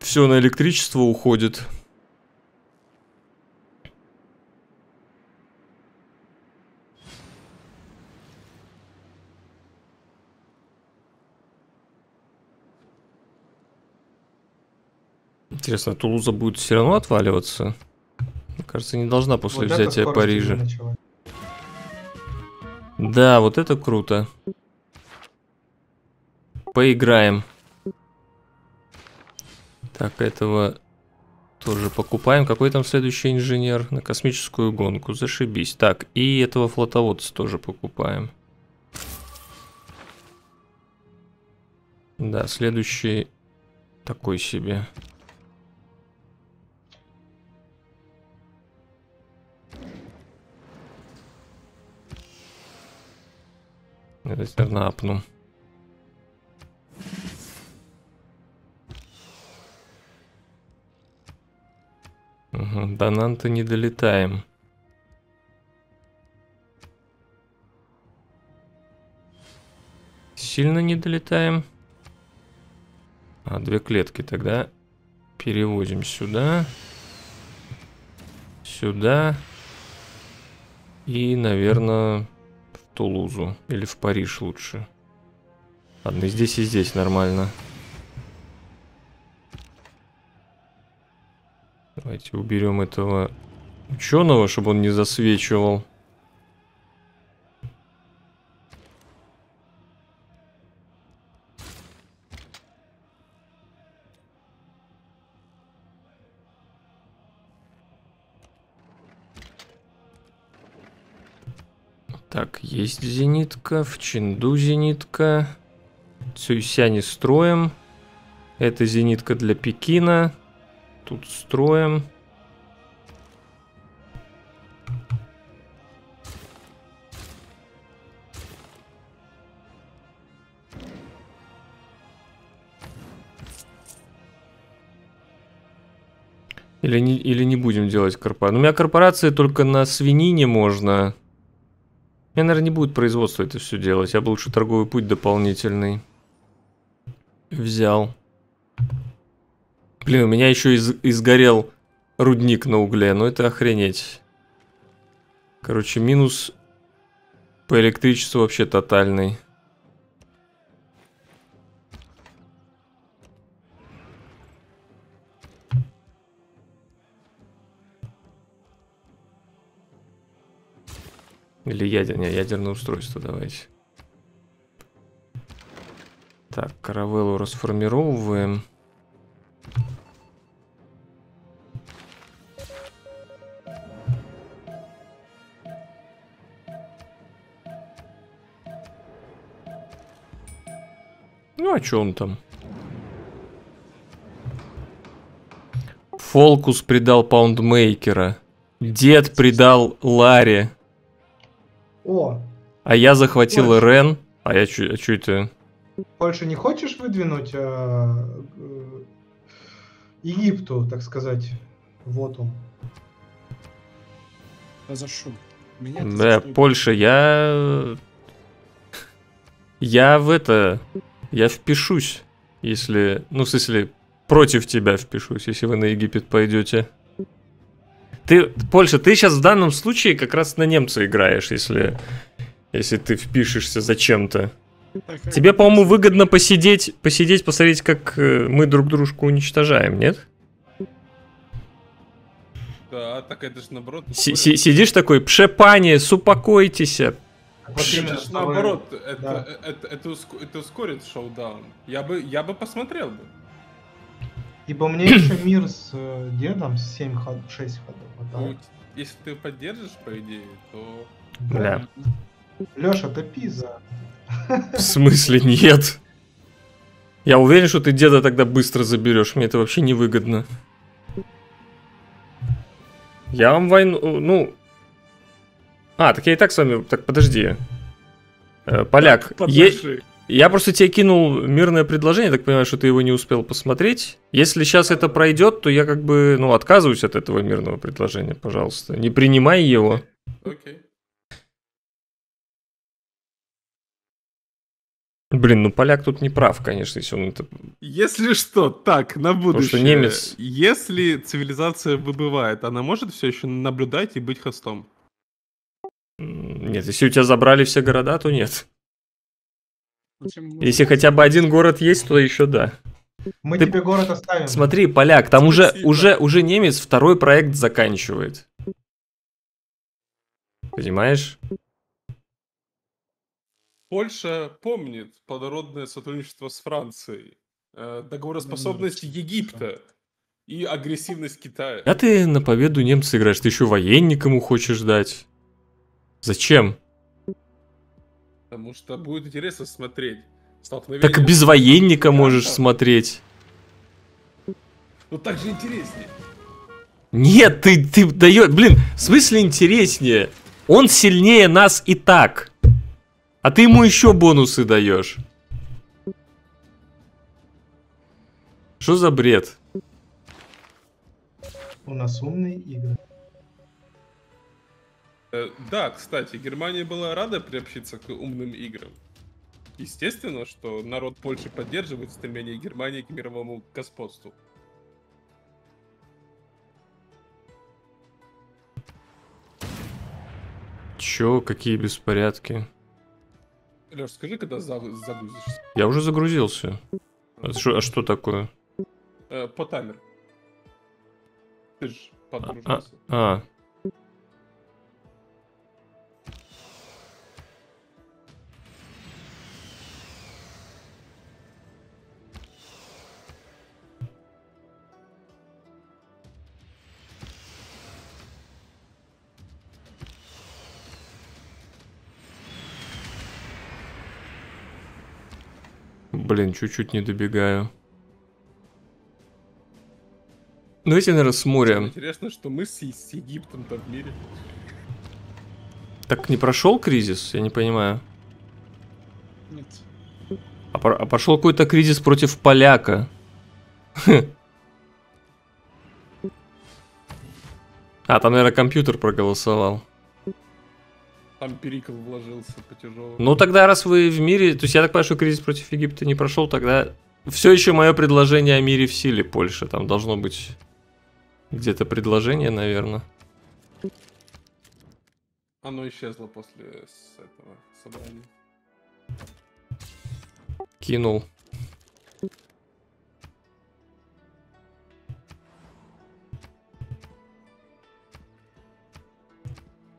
A: Все на электричество уходит. Интересно, Тулуза будет все равно отваливаться? Мне кажется, не должна после
C: Вот
A: взятия Парижа. Да, вот это круто. Поиграем. Так, этого тоже покупаем. Какой там следующий инженер? На космическую гонку. Зашибись. Так, и этого флотоводца тоже покупаем. Да, следующий такой себе. Это, наверное, апну. Угу, до Нанта не долетаем. Сильно не долетаем. А, две клетки тогда переводим сюда. Сюда. И, наверное, Тулузу. Или в Париж лучше. Ладно, и здесь, и здесь нормально. Давайте уберем этого ученого, чтобы он не засвечивал. Есть зенитка, в Чинду зенитка. Цюйсяне строим. Это зенитка для Пекина. Тут строим. Или не, или не будем делать корпорацию. У меня корпорации только на свинине можно. Мне, наверное, не будет производства это все делать. Я бы лучше торговый путь дополнительный взял. Блин, у меня еще из изгорел рудник на угле. Ну это охренеть. Короче, минус по электричеству вообще тотальный. Или ядерное, ядерное устройство давайте. Так, каравеллу расформировываем. Ну, а чё он там? Фолкус предал Паундмейкера. Дед предал Ларри.
C: О,
A: А я захватил
C: Больше.
A: Рен. А я чё, а чё это?
C: больше не хочешь выдвинуть э, э, Египту, так сказать, вот он.
D: Да за шум. Меня
A: Да, Польша, я... Я в это... Я впишусь, если... Ну, в смысле, против тебя впишусь, если вы на Египет пойдете. Ты, Польша, ты сейчас в данном случае как раз на немца играешь, если... Если ты впишешься зачем-то. Тебе, по-моему, выгодно посидеть, посидеть, посмотреть, как э, мы друг дружку уничтожаем, нет?
E: Да, так это же наоборот.
A: Си- си- сидишь такой, пшепани, супокойтесь.
C: Вот
E: Это
C: именно,
E: наоборот, это,
C: да.
E: это, это, уск- это ускорит шоудаун. Я бы, я бы посмотрел бы.
C: Ибо мне еще мир с э, дедом с 7 ходов, 6 ходов.
E: Ну, если ты поддержишь, по идее, то...
A: Бля.
C: Леша, ты пиза.
A: В смысле нет? Я уверен, что ты деда тогда быстро заберешь. Мне это вообще невыгодно. Я вам войну... Ну... А, так я и так с вами... Так, подожди. Э, Поляк, е-. Я просто тебе кинул мирное предложение, так понимаю, что ты его не успел посмотреть. Если сейчас это пройдет, то я как бы, ну, отказываюсь от этого мирного предложения, пожалуйста. Не принимай его.
E: Окей.
A: Блин, ну поляк тут не прав, конечно, если он это...
E: Если что, так, на будущее.
A: что немец-
E: Если цивилизация выбывает, она может все еще наблюдать и быть хостом?
A: Нет, если у тебя забрали все города, то нет. Если хотя бы один город есть, то еще да.
C: Мы
A: Ты-
C: тебе город оставим.
A: Смотри, поляк, там уже,
E: Спасибо.
A: уже, уже немец второй проект заканчивает. Понимаешь?
E: Польша помнит плодородное сотрудничество с Францией, э, договороспособность Египта и агрессивность Китая.
A: А ты на победу немца играешь, ты еще военникам ему хочешь дать. Зачем?
E: Потому что будет интересно смотреть. Столкновение...
A: Так без военника можешь смотреть.
E: Ну так же интереснее.
A: Нет, ты, ты даешь... Блин, в смысле интереснее? Он сильнее нас и так. А ты ему еще бонусы даешь. Что за бред?
C: У нас умные игры.
E: Э, Да, кстати, Германия была рада приобщиться к умным играм. Естественно, что народ Польши поддерживает стремление Германии к мировому господству.
A: Чё, какие беспорядки?
E: Леш, скажи, когда за- загрузишься.
A: Я уже загрузился. А что, а что такое?
E: Э, по таймеру. Ты же
A: А,
E: подгружался.
A: а. Блин, чуть-чуть не добегаю. Давайте, наверное, с моря.
E: Интересно, что мы с, с Египтом-то в мире.
A: Так не прошел кризис? Я не понимаю.
D: Нет.
A: А, про- а пошел какой-то кризис против поляка. <laughs> А, там, наверное, компьютер проголосовал.
E: Там Перикл вложился по тяжелому.
A: Ну, тогда, раз вы в мире... То есть, я так понимаю, что кризис против Египта не прошел, тогда... Все еще мое предложение о мире в силе Польши. Там должно быть где-то предложение, наверное.
E: Оно исчезло после с этого собрания.
A: Кинул.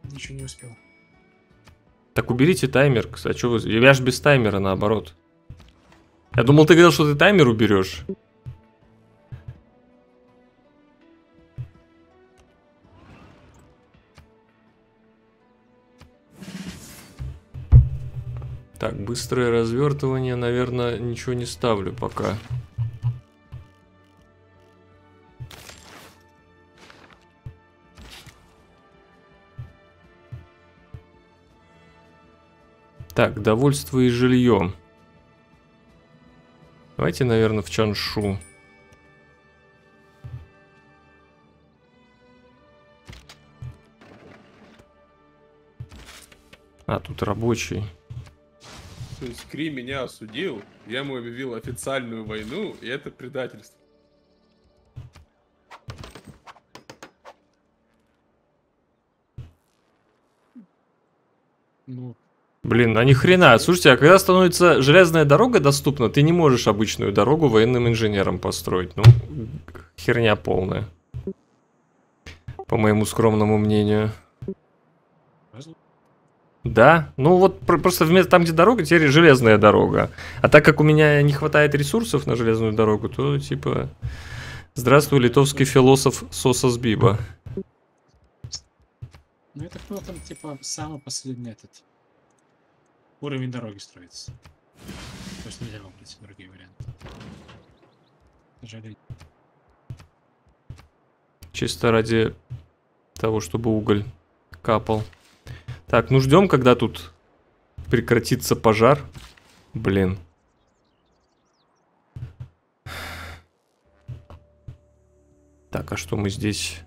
D: Ничего не успел.
A: Так уберите таймер, кстати. Что вы... Я ж без таймера, наоборот. Я думал, ты говорил, что ты таймер уберешь. Так, быстрое развертывание, наверное, ничего не ставлю пока. Так, довольство и жилье. Давайте, наверное, в Чаншу. А, тут рабочий.
E: То есть Кри меня осудил, я ему объявил официальную войну, и это предательство.
D: Ну,
A: Блин, а ни хрена. Слушайте, а когда становится железная дорога доступна, ты не можешь обычную дорогу военным инженерам построить. Ну, херня полная. По моему скромному мнению. Да, ну вот про- просто вместо там, где дорога, теперь железная дорога. А так как у меня не хватает ресурсов на железную дорогу, то типа... Здравствуй, литовский философ Сосас Биба.
D: Ну это кто там, типа, самый последний этот уровень дороги строится. То есть нельзя выбрать другие варианты. Жалею.
A: Чисто ради того, чтобы уголь капал. Так, ну ждем, когда тут прекратится пожар. Блин. Так, а что мы здесь?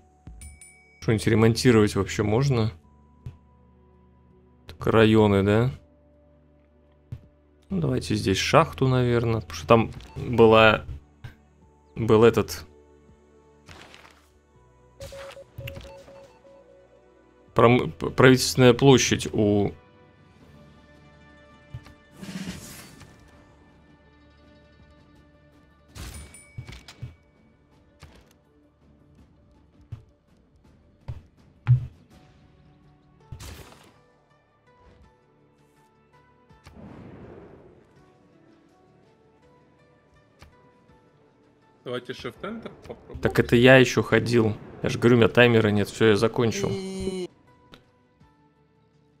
A: Что-нибудь ремонтировать вообще можно? Так, районы, да? Ну, давайте здесь шахту, наверное. Потому что там была... Был этот... пром- правительственная площадь у...
E: Давайте Shift-Enter попробуем.
A: Так это я еще ходил. Я же говорю, у меня таймера нет, все, я закончил.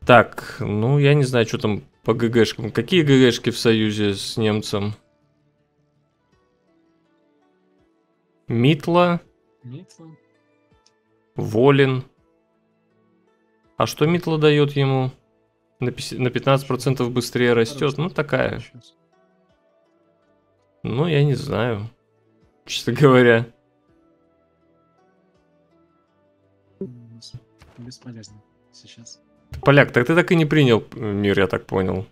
A: Так, ну я не знаю, что там по ГГшкам. Какие ГГшки в союзе с немцем? Митла,
D: Митла.
A: Волин. А что Митла дает ему? На пяти- на 15% быстрее растет. Ну, такая. Ну, я не знаю. Честно говоря.
D: Бесполезно сейчас.
A: Поляк, так ты так и не принял мир, я так понял.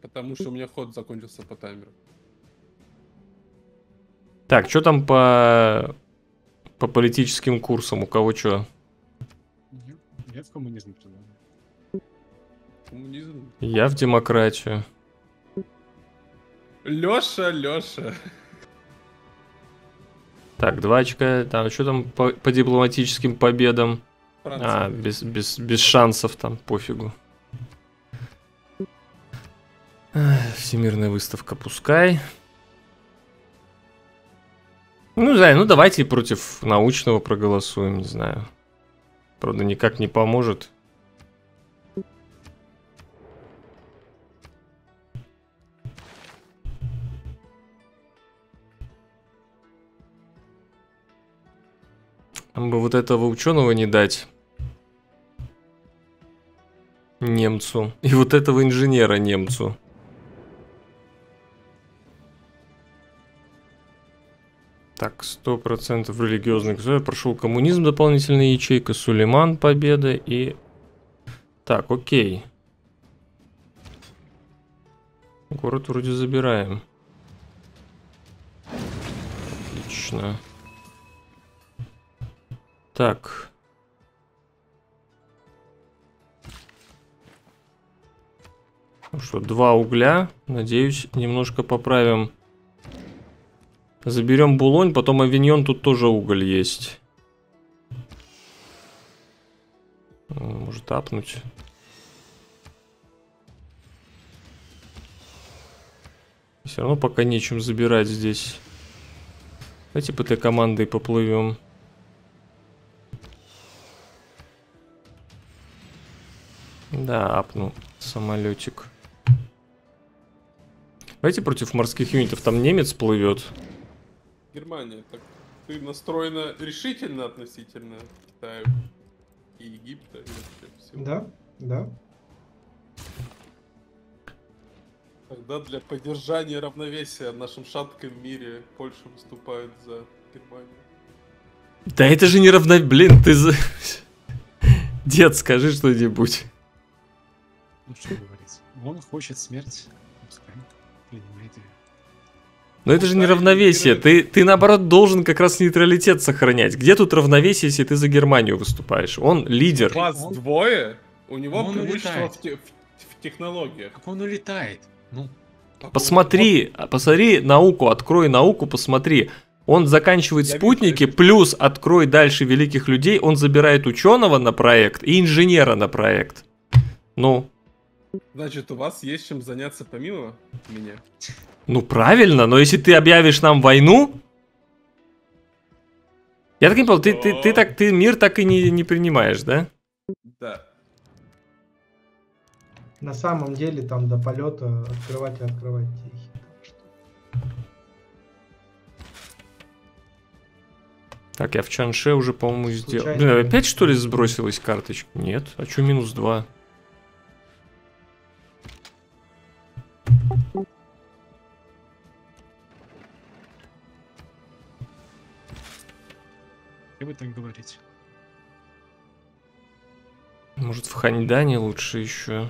E: Потому что у меня ход закончился по таймеру.
A: Так, что там по по политическим курсам? У кого что?
D: Я, я в коммунизм предлагаю.
E: Коммунизм.
A: Я в демократию.
E: Леша, Леша.
A: Так, два очка. Там, что там по, по дипломатическим победам?
E: Франция.
A: А, без, без, без шансов там, пофигу. Всемирная выставка, пускай. Ну, знаю, ну давайте против научного проголосуем, не знаю. Правда, никак не поможет. Нам бы вот этого ученого не дать. Немцу. И вот этого инженера немцу. Так, сто процентов религиозных государств. Прошел коммунизм, дополнительная ячейка, Сулейман, победа и... Так, окей. Город вроде забираем. Отлично. Так. Ну что, два угля. Надеюсь, немножко поправим. Заберем булонь, потом авиньон, тут тоже уголь есть. Может апнуть. Все равно пока нечем забирать здесь. Давайте по этой командой поплывем. Да, апну самолетик. Давайте против морских юнитов. Там немец плывет.
E: Германия, так ты настроена решительно относительно Китая и Египта и вообще всего.
C: Да, да.
E: Тогда для поддержания равновесия в нашем шатком мире Польша выступает за Германию.
A: Да это же не равно... Блин, ты за... <laughs> Дед, скажи что-нибудь.
D: Ну что говорить. Он хочет смерть. Пускай принимает ее.
A: Но это же не
E: Пускай
A: равновесие.
E: лидирует.
A: Ты, ты наоборот должен как раз нейтралитет сохранять. Где тут равновесие, если ты за Германию выступаешь? Он лидер.
E: Вас
D: Он-
E: двое, у него
D: Он
E: преимущество
D: улетает.
E: в, те- в- в технологиях.
D: Как он улетает? Ну,
A: Посмотри, а, посмотри науку, открой науку, посмотри. Он заканчивает
E: Я
A: спутники,
E: вижу.
A: плюс открой дальше великих людей, он забирает ученого на проект и инженера на проект. Ну,
E: Значит, у вас есть чем заняться помимо меня?
A: ну правильно, но если ты объявишь нам войну... Я так не понял, ты, ты, ты, так, ты мир так и не, не принимаешь, да?
E: Да.
C: На самом деле там до полета открывать и открывать. Так
A: я в Чанше уже, по-моему, сделал. Блин, опять что ли сбросилась карточка? Нет. А что минус 2?
D: Как бы так говорить.
A: Может, в Ханьдане лучше еще.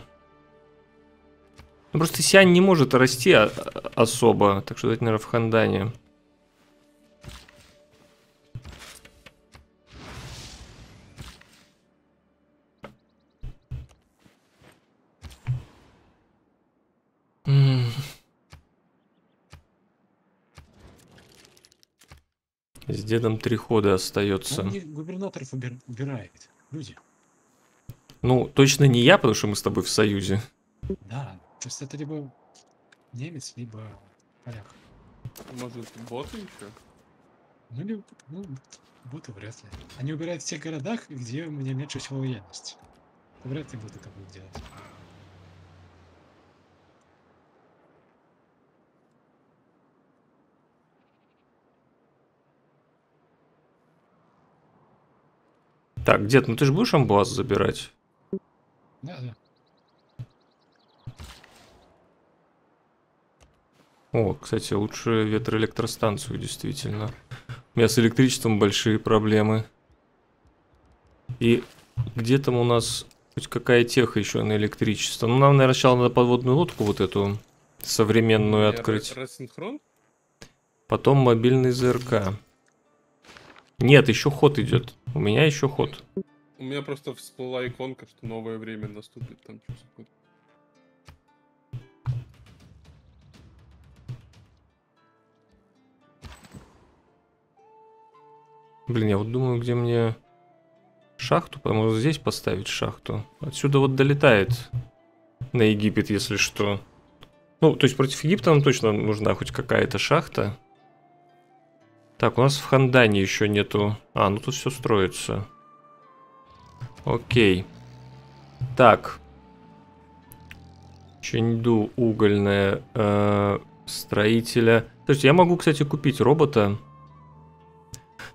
A: Ну, просто Сиань не может расти а- а- особо, так что давайте, наверное, в Хандане. С дедом три хода остается.
D: Губернаторов убир- убирает. Люди.
A: Ну, точно не я, потому что мы с тобой в союзе.
D: Да. То есть это либо немец, либо поляк.
E: Может, боты еще?
D: Ну, либо, ну, боты вряд ли. Они убирают в тех городах, где у меня меньше всего лояльности. Вряд ли боты будут делать.
A: Так, дед, ну ты же будешь амбуаз забирать?
D: Да, да.
A: О, кстати, лучше ветроэлектростанцию, действительно. У меня с электричеством большие проблемы. И где там у нас хоть какая теха еще на электричество? Ну, нам, наверное, сначала надо подводную лодку вот эту современную
E: Р-
A: открыть. Потом мобильный ЗРК. Нет, еще ход идет. У меня еще ход.
E: У меня просто всплыла иконка, что новое время наступит. Там.
A: Блин, я вот думаю, где мне шахту, потому что здесь поставить шахту. Отсюда вот долетает на Египет, если что. Ну, то есть против Египта нам точно нужна хоть какая-то шахта. Так, у нас в Хандане еще нету... А, ну тут все строится. Окей. Так. Ченду угольная э, строителя. Есть я могу, кстати, купить робота.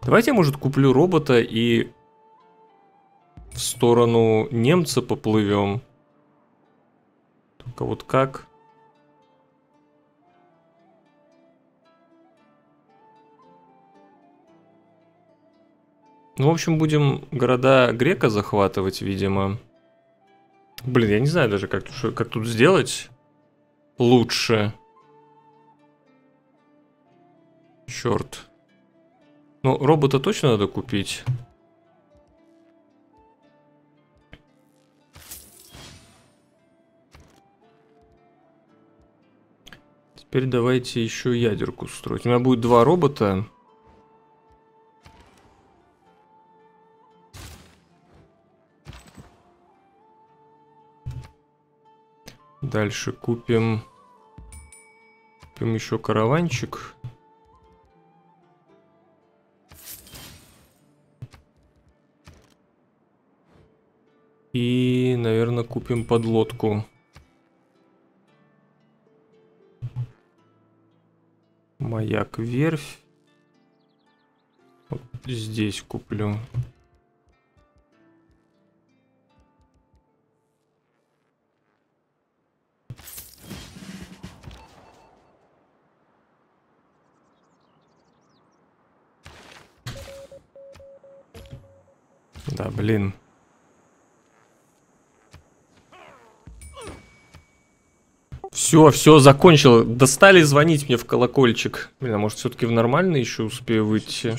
A: Давайте я, может, куплю робота и в сторону немца поплывем. Только вот как? Ну, в общем, будем города грека захватывать, видимо. Блин, я не знаю даже, как, тут- как тут сделать лучше. Черт. Ну, робота точно надо купить. Теперь давайте еще ядерку строить. У меня будет два робота. Дальше купим... Купим еще караванчик. И, наверное, купим подлодку. Маяк верфь. Вот здесь куплю. Да, блин. Все, все, закончил. Достали звонить мне в колокольчик. Блин, а может все-таки в нормальный еще успею выйти?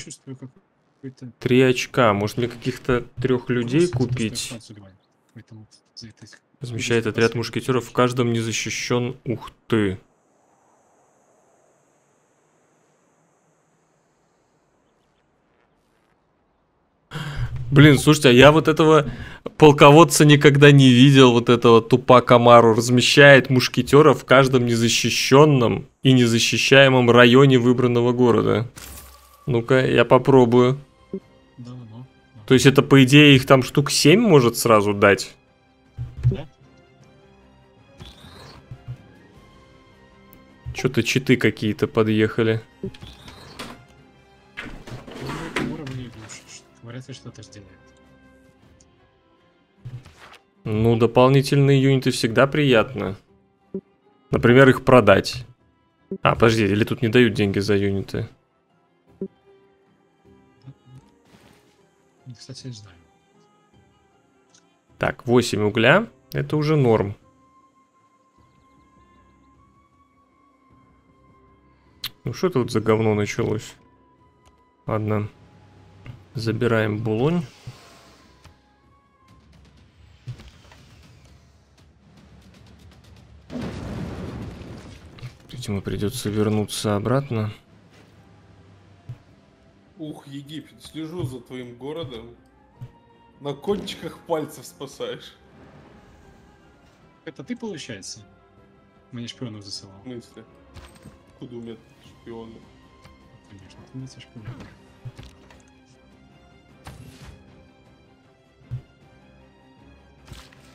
A: Три очка. Может мне каких-то трех людей купить?
D: За это-
A: Размещает отряд мушкетеров, в каждом не защищен. Ух ты. Блин, слушайте, а я вот этого полководца никогда не видел, вот этого тупа Камару. Размещает мушкетеров в каждом незащищенном и незащищаемом районе выбранного города. Ну-ка, я попробую. То есть это, по идее, их там штук 7 может сразу дать?
D: Да.
A: Что-то читы какие-то подъехали.
D: Ну,
A: дополнительные юниты всегда приятно. Например, их продать. А, подожди, или тут не дают деньги за юниты?
D: Кстати, не знаю.
A: Так, 8 угля. Это уже норм. Ну что тут за говно началось? Ладно. Забираем булонь. Видимо, придется вернуться обратно.
E: Ух, Египет, слежу за твоим городом. На кончиках пальцев спасаешь.
D: Это ты, получается? Мне шпионов засылал.
E: В смысле? Куда у меня шпионы?
D: Конечно, ты мне шпион.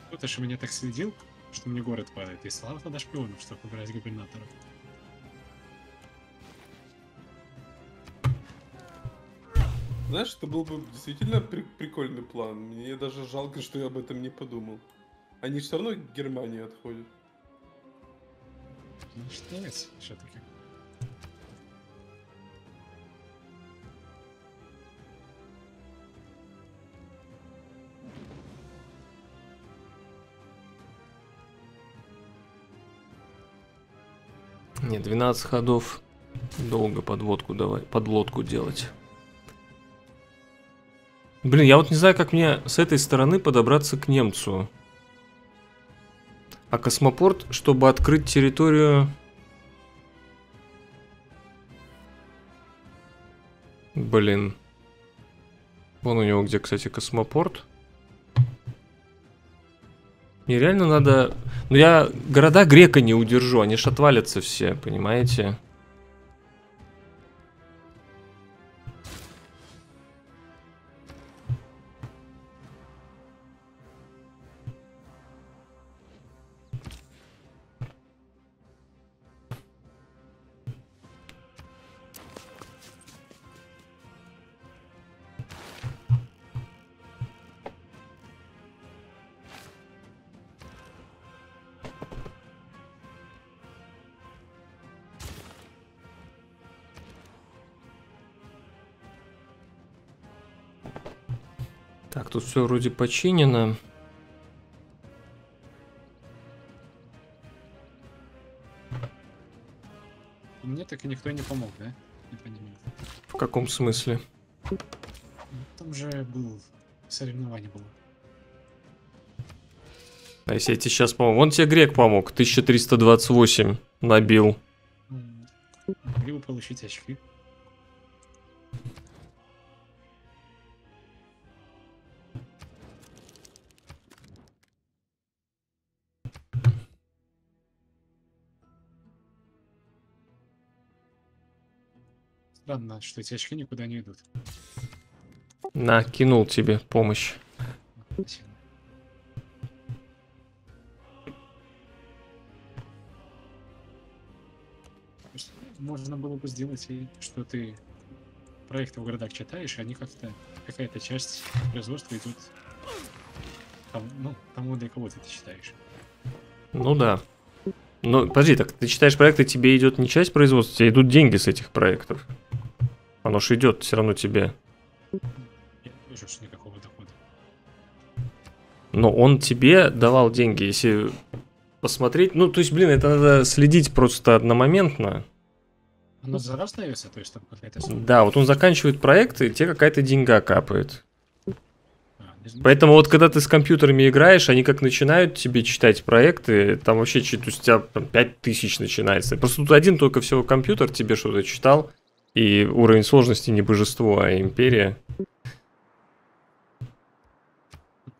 D: Кто-то же меня так следил, что мне город падает. И слава тогда шпионов, чтобы убрать губернатора.
E: Знаешь, это был бы действительно при- прикольный план. Мне даже жалко, что я об этом не подумал. Они все равно к Германии отходят.
D: Ну что это все-таки?
A: Не, 12 ходов. Долго подводку давай, подлодку делать. Блин, я вот не знаю, как мне с этой стороны подобраться к немцу. А космопорт, чтобы открыть территорию... Блин. Вон у него где, кстати, космопорт. Мне реально надо... Ну я города грека не удержу, они ж отвалятся все, понимаете? Тут все вроде починено.
D: И мне так и никто не помог, да? Не понимаю.
A: В каком смысле?
D: Ну, Там же был соревнование было.
A: А если я тебе сейчас помогу? Вон тебе грек помог, 1328 набил.
D: Могли бы получить очки. Странно, что эти очки никуда не идут.
A: На, кинул тебе помощь.
D: Спасибо. Можно было бы сделать и что ты проекты в городах читаешь, и они как-то какая-то часть производства идут там, ну, тому, для кого ты это читаешь.
A: Ну да. Ну, подожди, так ты читаешь проекты, тебе идет не часть производства, тебе идут деньги с этих проектов. Оно ж идет все равно тебе.
D: Я не вижу, что никакого дохода.
A: Но он тебе давал деньги, если посмотреть. Ну, то есть, блин, это надо следить просто одномоментно.
D: Оно за раз то есть там какая-то.
A: Да, вот он заканчивает проект, и тебе какая-то деньга капает.
D: А,
A: Поэтому вот когда ты с компьютерами играешь, они как начинают тебе читать проекты, там вообще то есть у тебя там 5000 начинается. Просто тут один только всего компьютер тебе что-то читал, и уровень сложности не божество, а империя.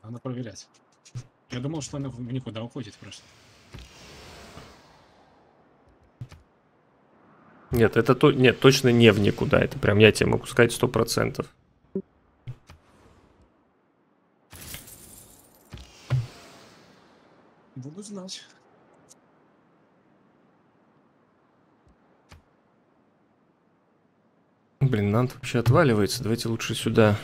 D: Надо проверять. Я думал, что оно в никуда уходит просто.
A: Нет, это то, нет, точно не в никуда, это прям я тебе могу сказать сто процентов.
D: Буду знать.
A: Блин, Нант вообще отваливается, давайте лучше сюда.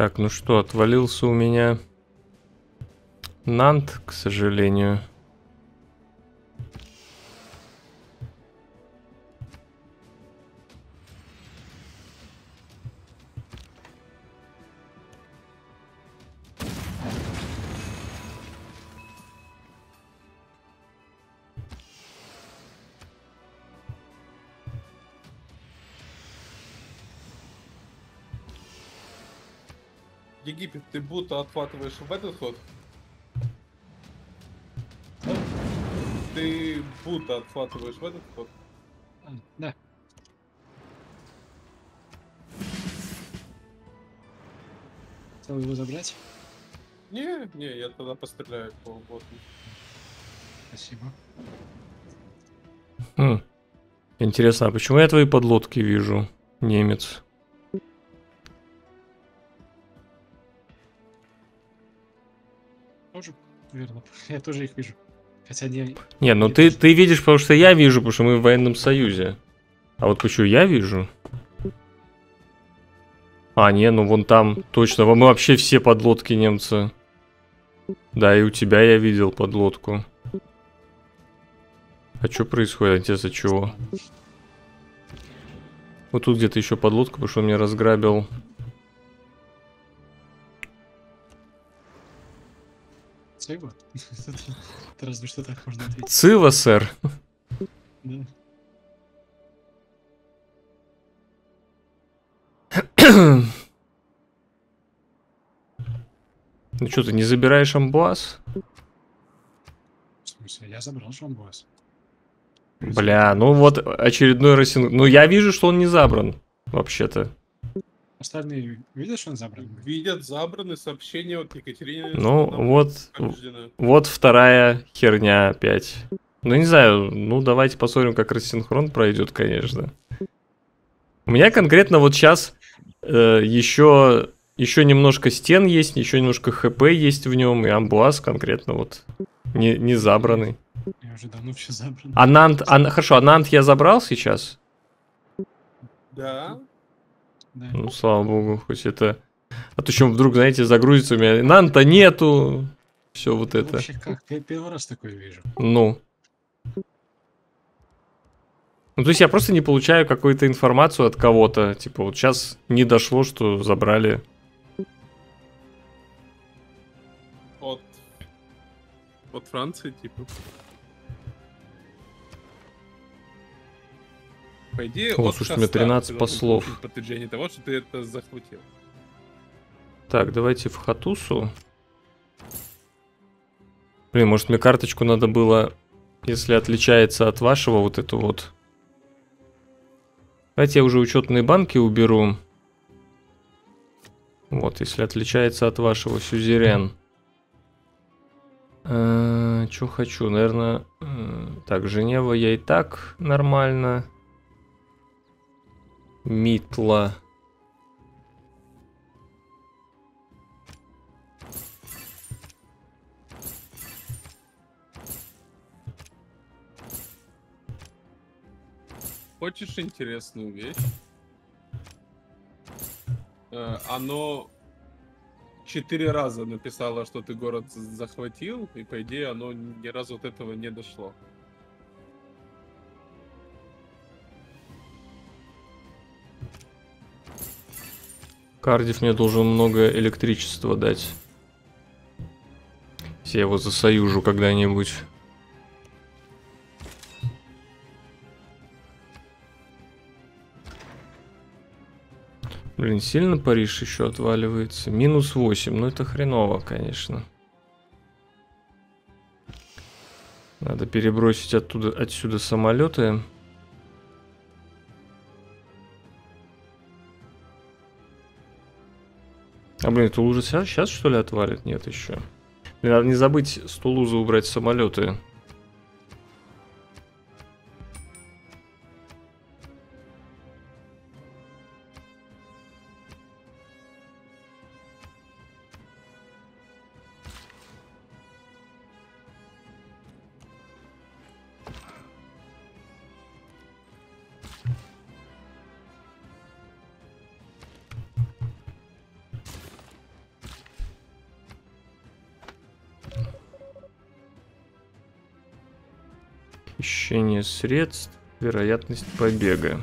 A: Так, ну что, отвалился у меня Нант, к сожалению.
E: Ты будто отхватываешь в этот ход? Ты будто отхватываешь в этот ход?
D: А, да. Хотел его забрать?
E: Не, не, я тогда постреляю по боту.
D: Спасибо.
A: Хм. Интересно, а почему я твои подлодки вижу, немец?
D: Верно. <laughs> Я тоже их вижу. Хотя не...
A: Не, ну ты, ты видишь, потому что я вижу, потому что мы в военном союзе. А вот почему я вижу? А, не, ну вон там, точно, мы вообще все подлодки немцы. Да, и у тебя я видел подлодку. А что происходит, интересно, чего? Вот тут где-то еще подлодка, потому что он меня разграбил.
D: Цива? <laughs> Это разве что так можно ответить.
A: Цива, сэр.
D: Да.
A: Ну что, ты не забираешь амбуаз?
D: В смысле, я забрал шамбуаз.
A: Бля, ну вот очередной росин... Ну я вижу, что он не забран, вообще-то.
D: Остальные видят, что он забран?
E: Видят забраны сообщения от Екатерины.
A: Ну вот,
E: побеждена.
A: вот вторая херня опять. Ну не знаю, ну давайте посмотрим, как рассинхрон пройдет, конечно. У меня конкретно вот сейчас еще, еще немножко стен есть, еще немножко хп есть в нем, и амбуаз конкретно вот не, не забранный.
D: Я уже давно все забран.
A: Анант, ан, хорошо, Анант я забрал сейчас.
E: Да.
D: Да.
A: Ну, слава богу, хоть это... А то еще вдруг, знаете, загрузится у меня. Нанта нету. Все вот это.
D: Вообще как? Я первый раз такое вижу.
A: Ну. Ну, то есть я просто не получаю какую-то информацию от кого-то. Типа, вот сейчас не дошло, что забрали.
E: От... От Франции, типа. По идее,
A: О, слушай, у меня
E: Хоста
A: 13
E: ты должен
A: послов.
E: Подтверждение того, что ты это захватил.
A: Так, давайте в Хатусу. Блин, может мне карточку надо было, если отличается от вашего, вот эту вот. Давайте я уже учетные банки уберу. Вот, если отличается от вашего сюзерен. Что хочу, наверное... Так, Женева я и так нормально. Митла.
E: Хочешь интересную вещь? Э, Оно четыре раза написало, что ты город захватил, и по идее оно ни разу от этого не дошло.
A: Кардив мне должен много электричества дать. Я его засоюжу когда-нибудь. Блин, сильно Париж еще отваливается. Минус 8, ну это хреново, конечно. Надо перебросить оттуда, отсюда самолеты. А блин, Тулуза сейчас, сейчас что ли отвалит? Нет еще. Надо не забыть с Тулузы убрать самолеты. Средств, вероятность побега.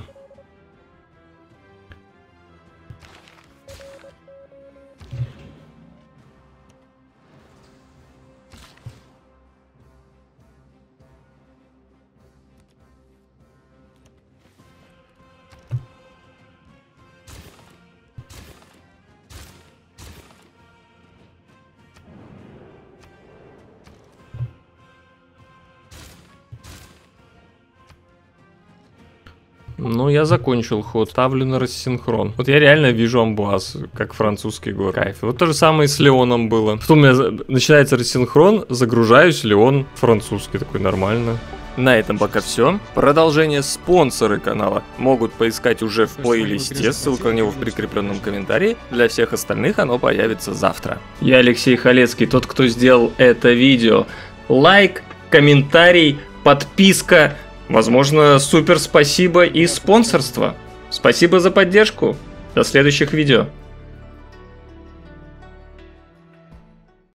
A: Я закончил ход, ставлю на рассинхрон. Вот я реально вижу амбуаз, как французский город. Кайф. Вот то же самое с Леоном было. Потом у меня начинается рассинхрон, загружаюсь, Леон французский, такой нормально. На этом пока все. Продолжение спонсоры канала могут поискать уже в плейлисте, ссылка на него в прикрепленном комментарии. Для всех остальных оно появится завтра. Я Алексей Халецкий, тот, кто сделал это видео. Лайк, комментарий, подписка, возможно, супер спасибо и спонсорство. Спасибо за поддержку. До следующих видео.